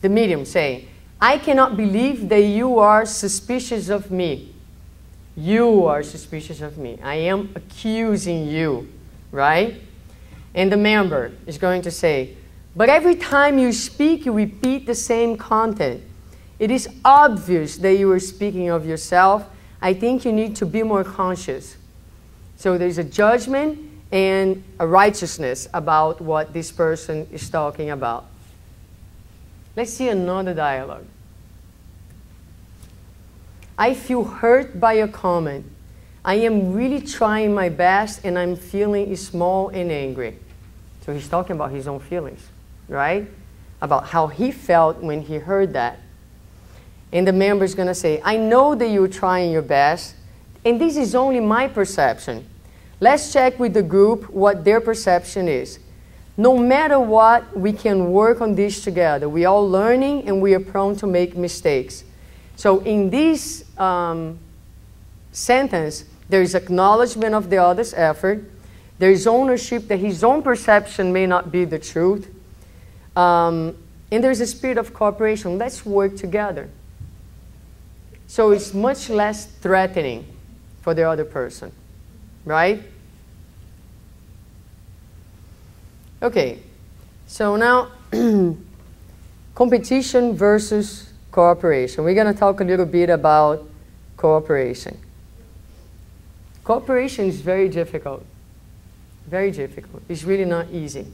the medium saying, I cannot believe that you are suspicious of me. You are suspicious of me. I am accusing you, right? And the member is going to say, But every time you speak, you repeat the same content. It is obvious that you are speaking of yourself. I think you need to be more conscious. So there's a judgment and a righteousness about what this person is talking about. Let's see another dialogue. I feel hurt by a comment. I am really trying my best and I'm feeling small and angry. So he's talking about his own feelings, right? About how he felt when he heard that. And the member is going to say, I know that you're trying your best, and this is only my perception. Let's check with the group what their perception is. No matter what, we can work on this together. We're all learning and we are prone to make mistakes. So in this um, sentence, there is acknowledgement of the other's effort. There is ownership that his own perception may not be the truth. Um, and there's a spirit of cooperation. Let's work together. So it's much less threatening for the other person, right? Okay, so now <clears throat> competition versus cooperation. We're going to talk a little bit about cooperation. Cooperation is very difficult. Very difficult. It's really not easy.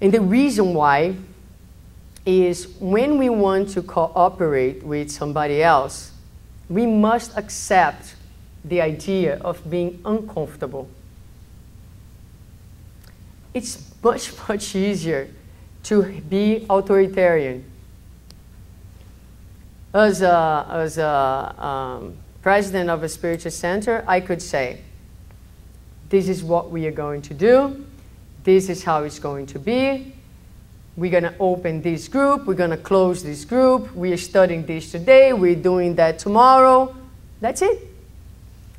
And the reason why is when we want to cooperate with somebody else, we must accept the idea of being uncomfortable. It's much, <laughs> much easier to be authoritarian. As a, as a um, president of a spiritual center, I could say, this is what we are going to do, this is how it's going to be, we're going to open this group, we're going to close this group, we are studying this today, we're doing that tomorrow. That's it.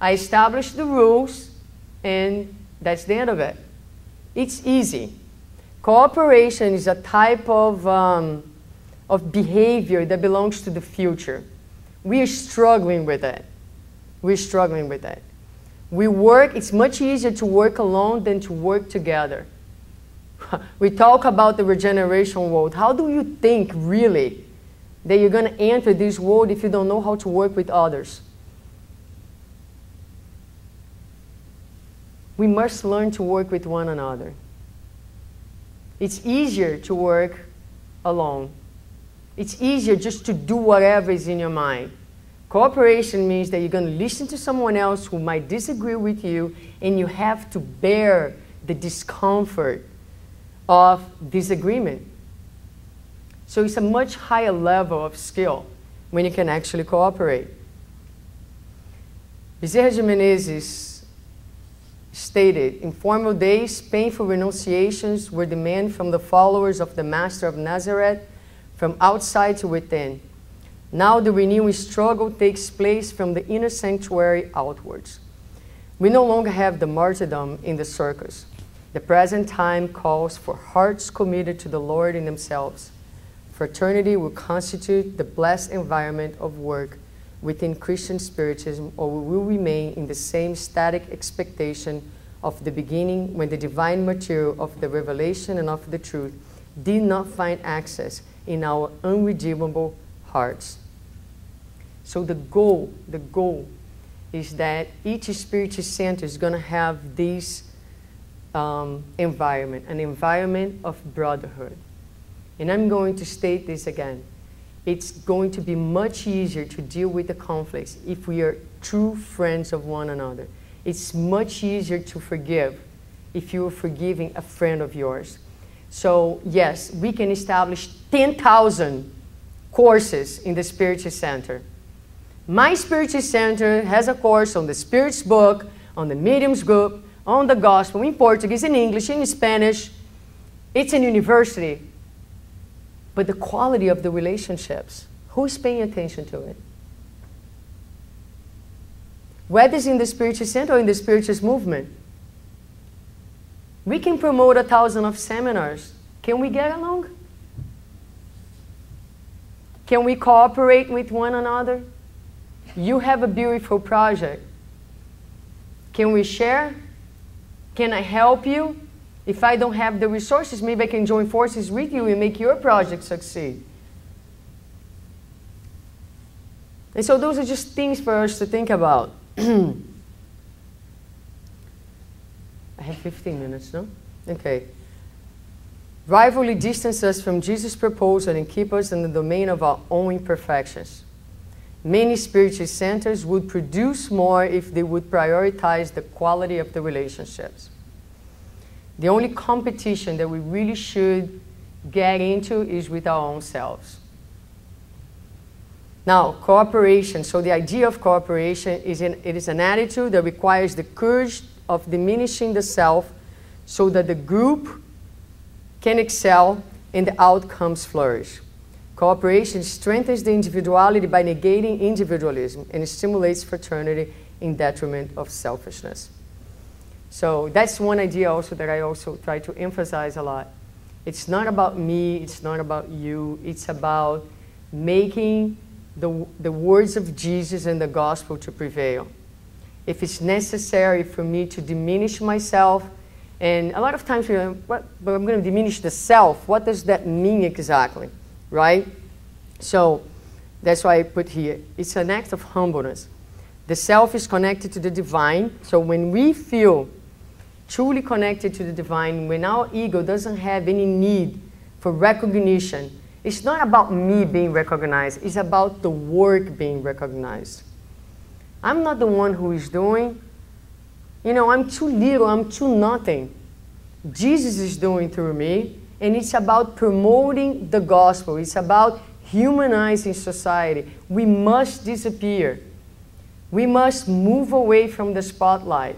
I establish the rules, and that's the end of it. It's easy. Cooperation is a type of, um, of behavior that belongs to the future. We are struggling with it. We're struggling with it. We work, it's much easier to work alone than to work together. <laughs> we talk about the regeneration world. How do you think, really, that you're going to enter this world if you don't know how to work with others? we must learn to work with one another. It's easier to work alone. It's easier just to do whatever is in your mind. Cooperation means that you're going to listen to someone else who might disagree with you, and you have to bear the discomfort of disagreement. So it's a much higher level of skill when you can actually cooperate. Bezerra de Menezes stated, in former days, painful renunciations were demanded from the followers of the Master of Nazareth from outside to within. Now the renewing struggle takes place from the inner sanctuary outwards. We no longer have the martyrdom in the circus. The present time calls for hearts committed to the Lord in themselves. Fraternity will constitute the blessed environment of work within Christian Spiritism, or we will remain in the same static expectation of the beginning when the divine material of the revelation and of the truth did not find access in our unredeemable hearts. So the goal, the goal is that each spiritual center is going to have this um, environment, an environment of brotherhood. And I'm going to state this again. It's going to be much easier to deal with the conflicts if we are true friends of one another. It's much easier to forgive if you are forgiving a friend of yours. So, yes, we can establish 10,000 courses in the Spiritual Center. My Spiritual Center has a course on the Spirit's book, on the Medium's group, on the Gospel, in Portuguese, in English, in Spanish. It's in university. But the quality of the relationships, who's paying attention to it? Whether it's in the Spiritual Center or in the spiritual movement, we can promote a thousand of seminars. Can we get along? Can we cooperate with one another? You have a beautiful project. Can we share? Can I help you? If I don't have the resources, maybe I can join forces with you and make your project succeed. And so those are just things for us to think about. <clears throat> I have 15 minutes, no? Okay. Rivalry distances us from Jesus' proposal and keep us in the domain of our own imperfections. Many spiritual centers would produce more if they would prioritize the quality of the relationships. The only competition that we really should get into is with our own selves. Now, cooperation. So the idea of cooperation is an, it is an attitude that requires the courage of diminishing the self so that the group can excel and the outcomes flourish. Cooperation strengthens the individuality by negating individualism and stimulates fraternity in detriment of selfishness. So that's one idea also that I also try to emphasize a lot. It's not about me, it's not about you, it's about making the, the words of Jesus and the gospel to prevail if it's necessary for me to diminish myself. And a lot of times, you know, what, but I'm going to diminish the self. What does that mean exactly, right? So that's why I put here. It's an act of humbleness. The self is connected to the divine. So when we feel truly connected to the divine, when our ego doesn't have any need for recognition, it's not about me being recognized, it's about the work being recognized. I'm not the one who is doing. You know, I'm too little, I'm too nothing. Jesus is doing through me, and it's about promoting the gospel. It's about humanizing society. We must disappear. We must move away from the spotlight.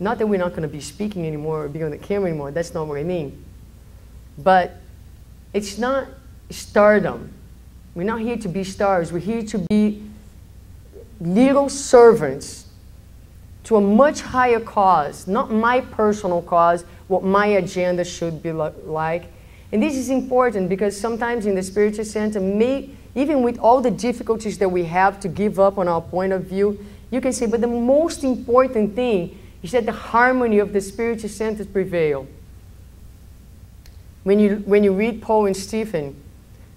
Not that we're not going to be speaking anymore or be on the camera anymore, that's not what I mean. But it's not stardom. We're not here to be stars. We're here to be little servants to a much higher cause, not my personal cause, what my agenda should be like. And this is important because sometimes in the spiritual center, may, even with all the difficulties that we have to give up on our point of view, you can say, but the most important thing is that the harmony of the spiritual center prevail. When you, when you read Paul and Stephen,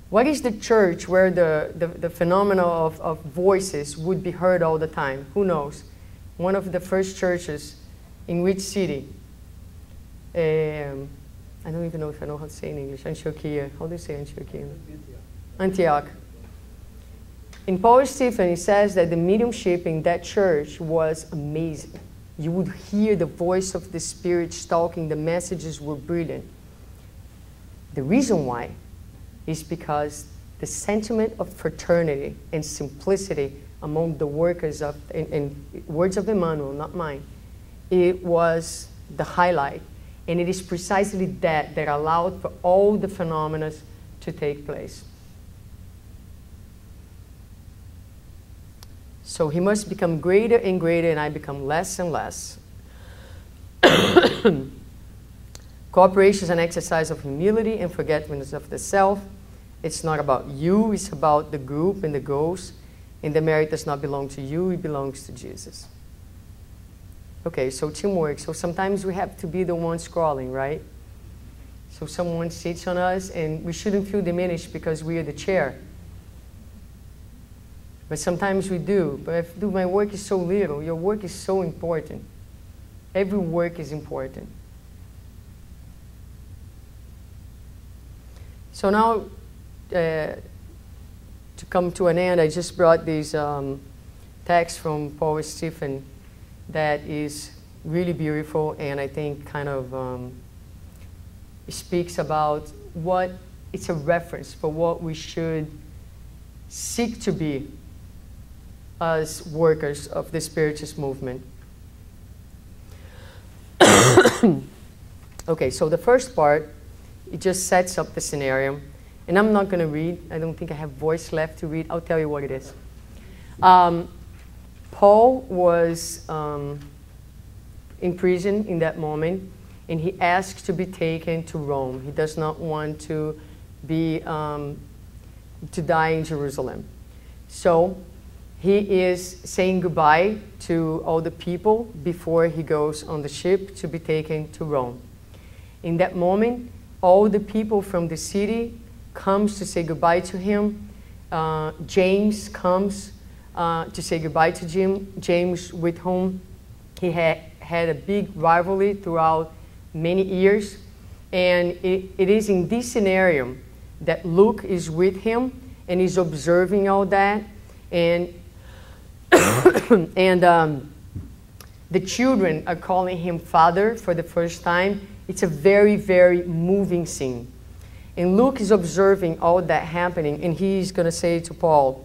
what is the church where the, the, the phenomena of, of voices would be heard all the time? Who knows? One of the first churches in which city? Um, I don't even know if I know how to say in English. Antioquia. How do you say Antioquia? Antioch. In Paul Stephen, he says that the mediumship in that church was amazing. You would hear the voice of the Spirit talking, the messages were brilliant. The reason why is because the sentiment of fraternity and simplicity among the workers of, in, in words of Emmanuel, not mine, it was the highlight. And it is precisely that that allowed for all the phenomena to take place. So he must become greater and greater, and I become less and less. <coughs> Cooperation is an exercise of humility and forgetfulness of the self. It's not about you, it's about the group and the goals. And the merit does not belong to you, it belongs to Jesus. Okay, so teamwork. So sometimes we have to be the one crawling, right? So someone sits on us, and we shouldn't feel diminished because we are the chair. But sometimes we do. But if do my work is so little, your work is so important. Every work is important. So now, uh, to come to an end, I just brought these um, text from Paul Stephen that is really beautiful and I think kind of um, speaks about what it's a reference for what we should seek to be as workers of the Spiritist movement. <coughs> okay, so the first part, it just sets up the scenario. And I'm not going to read. I don't think I have voice left to read. I'll tell you what it is. Um, Paul was um, in prison in that moment, and he asked to be taken to Rome. He does not want to be um, to die in Jerusalem. So he is saying goodbye to all the people before he goes on the ship to be taken to Rome. In that moment, all the people from the city comes to say goodbye to him. Uh, James comes uh, to say goodbye to Jim, James, with whom he had had a big rivalry throughout many years. And it, it is in this scenario that Luke is with him and is observing all that. And <coughs> and um, the children are calling him father for the first time. It's a very, very moving scene. And Luke is observing all that happening, and he's going to say to Paul,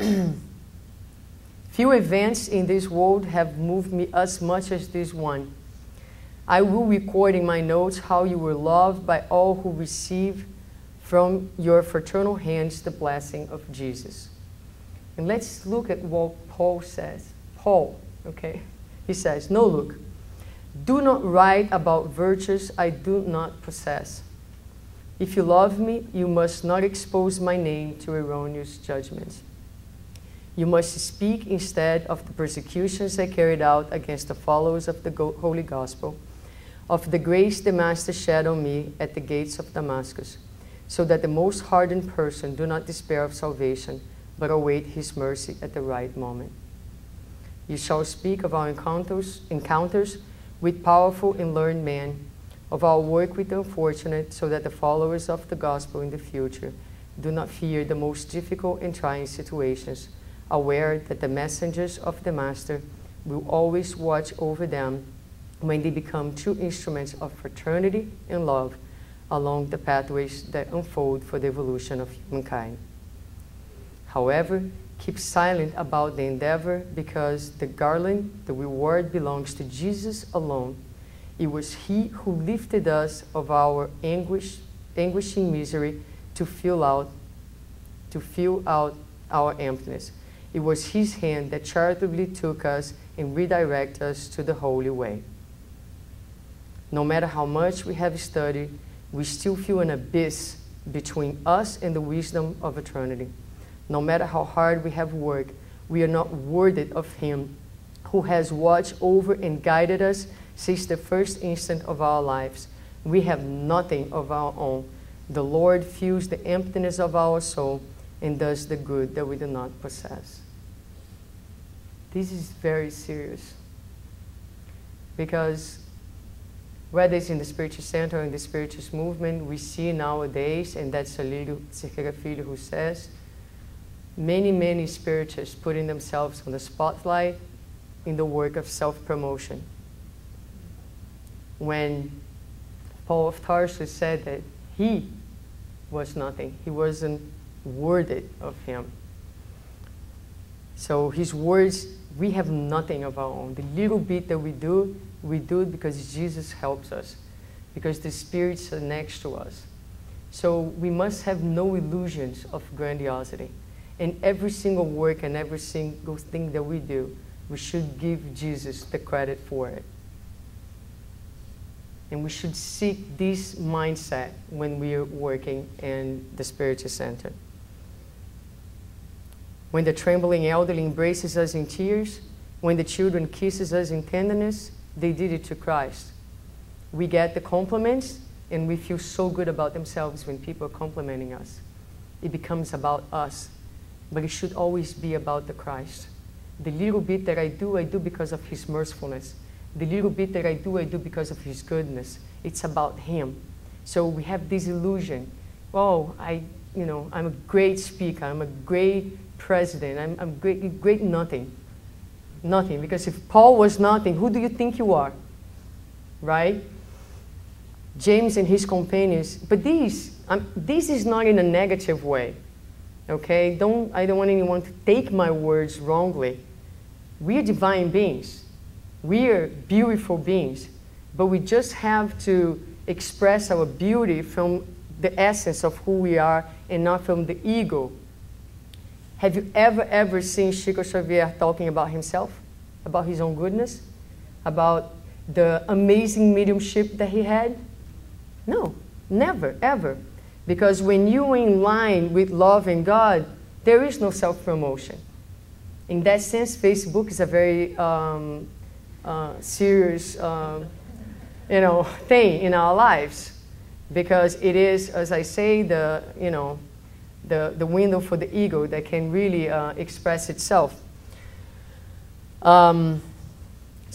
<clears throat> Few events in this world have moved me as much as this one. I will record in my notes how you were loved by all who receive from your fraternal hands the blessing of Jesus. And let's look at what Paul says. Paul, okay? He says, No, look, do not write about virtues I do not possess. If you love me, you must not expose my name to erroneous judgments. You must speak instead of the persecutions I carried out against the followers of the Holy Gospel, of the grace the Master shed on me at the gates of Damascus, so that the most hardened person do not despair of salvation but await his mercy at the right moment. You shall speak of our encounters, encounters with powerful and learned men, of our work with the unfortunate, so that the followers of the gospel in the future do not fear the most difficult and trying situations, aware that the messengers of the Master will always watch over them when they become true instruments of fraternity and love along the pathways that unfold for the evolution of humankind. However, keep silent about the endeavor because the garland, the reward belongs to Jesus alone. It was He who lifted us of our anguish, anguishing misery to fill out, to fill out our emptiness. It was His hand that charitably took us and redirected us to the holy way. No matter how much we have studied, we still feel an abyss between us and the wisdom of eternity. No matter how hard we have worked, we are not worthy of Him who has watched over and guided us since the first instant of our lives. We have nothing of our own. The Lord fills the emptiness of our soul and does the good that we do not possess. this is very serious. Because whether it's in the Spiritist center or in the spiritual movement, we see nowadays, and that's a little Cerqueira Filho who says, many, many Spiritists putting themselves on the spotlight in the work of self-promotion. When Paul of Tarsus said that he was nothing, he wasn't worthy of him. So his words, we have nothing of our own. The little bit that we do, we do it because Jesus helps us, because the spirits are next to us. So we must have no illusions of grandiosity. In every single work and every single thing that we do, we should give Jesus the credit for it. And we should seek this mindset when we are working in the Spiritist center. When the trembling elderly embraces us in tears, when the children kisses us in tenderness, they did it to Christ. We get the compliments and we feel so good about themselves when people are complimenting us. It becomes about us, but it should always be about the Christ. The little bit that I do, I do because of His mercifulness. The little bit that I do, I do because of His goodness. It's about Him. So we have this illusion. Oh, I, you know, I'm a great speaker. I'm a great president. I'm, I'm great, great nothing. Nothing. Because if Paul was nothing, who do you think you are? Right? James and his companions. But this, um, this is not in a negative way. Okay? Don't, I don't want anyone to take my words wrongly. We are divine beings. We are beautiful beings. But we just have to express our beauty from the essence of who we are and not from the ego have you ever, ever seen Chico Xavier talking about himself, about his own goodness, about the amazing mediumship that he had? No, never, ever. Because when you're in line with love and God, there is no self promotion. In that sense, Facebook is a very um, uh, serious uh, you know, thing in our lives because it is, as I say, the, you know, the, the window for the ego that can really uh, express itself. Um,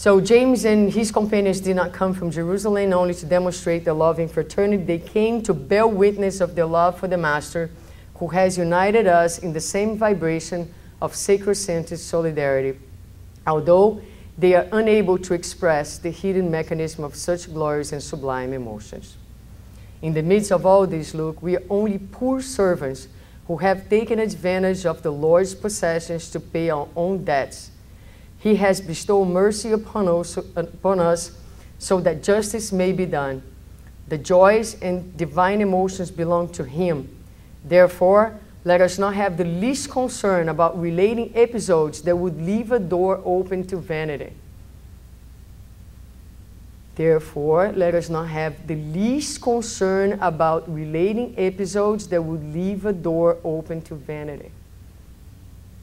so James and his companions did not come from Jerusalem only to demonstrate the loving fraternity. They came to bear witness of their love for the Master, who has united us in the same vibration of sacred-centered solidarity. Although they are unable to express the hidden mechanism of such glorious and sublime emotions. In the midst of all this, look, we are only poor servants who have taken advantage of the Lord's possessions to pay our own debts. He has bestowed mercy upon us, upon us so that justice may be done. The joys and divine emotions belong to Him. Therefore, let us not have the least concern about relating episodes that would leave a door open to vanity. Therefore, let us not have the least concern about relating episodes that would leave a door open to vanity.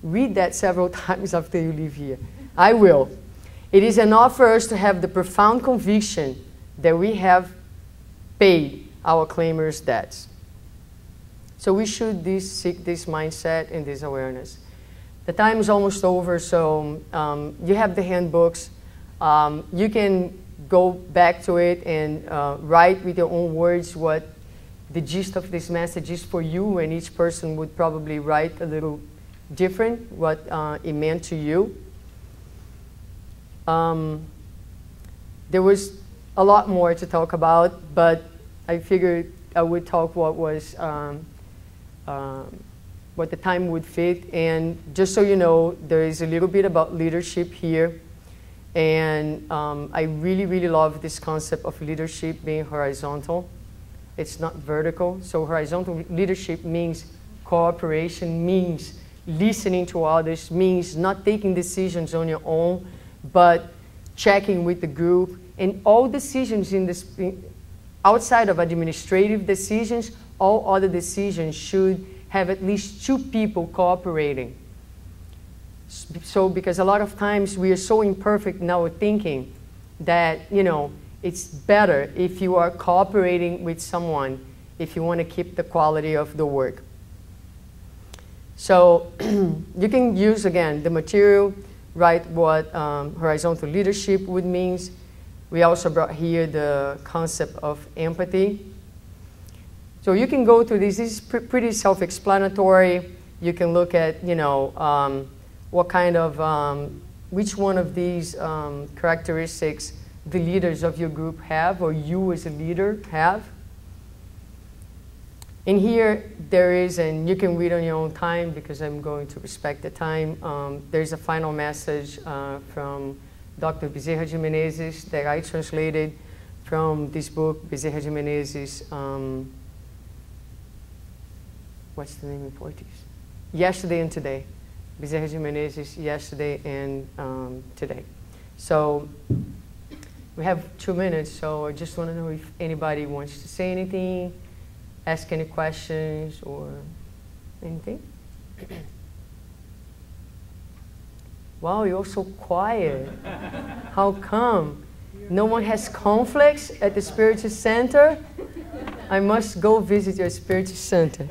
Read that several <laughs> times after you leave here. I will. It is enough for us to have the profound conviction that we have paid our claimers' debts. So we should this, seek this mindset and this awareness. The time is almost over, so um, you have the handbooks. Um, you can go back to it and uh, write with your own words what the gist of this message is for you, and each person would probably write a little different what uh, it meant to you. Um, there was a lot more to talk about, but I figured I would talk what was um, uh, what the time would fit. And just so you know, there is a little bit about leadership here. And um, I really, really love this concept of leadership being horizontal. It's not vertical. So horizontal leadership means cooperation, means listening to others, means not taking decisions on your own, but checking with the group. And all decisions in this, outside of administrative decisions, all other decisions should have at least two people cooperating. So, because a lot of times we are so imperfect in our thinking that, you know, it's better if you are cooperating with someone if you want to keep the quality of the work. So, <clears throat> you can use again the material write what um, horizontal leadership would mean. We also brought here the concept of empathy. So you can go through this. This is pr- pretty self-explanatory. You can look at, you know, um, what kind of, um, which one of these um, characteristics the leaders of your group have, or you as a leader have. In here, there is, and you can read on your own time because I'm going to respect the time. Um, there's a final message uh, from Dr. Bezerra de Menezes that I translated from this book, Bezerra de Menezes. Um, what's the name in Portuguese? Yesterday and Today. Bezerra de Menezes, Yesterday and um, Today. So we have two minutes, so I just want to know if anybody wants to say anything, ask any questions, or anything. Wow, you're so quiet. How come? No one has conflicts at the Spiritist center? I must go visit your Spiritist center.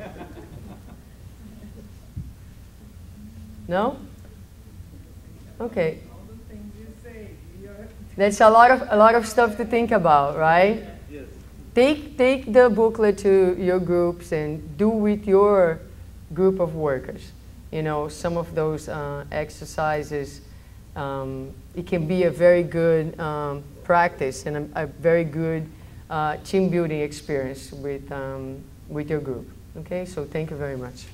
No? Okay. All the things you say, you're. That's a lot of a lot of stuff to think about, right? Take take the booklet to your groups and do with your group of workers. You know, some of those uh, exercises. Um, it can be a very good um, practice and a, a very good uh, team building experience with um, with your group. Okay, so thank you very much.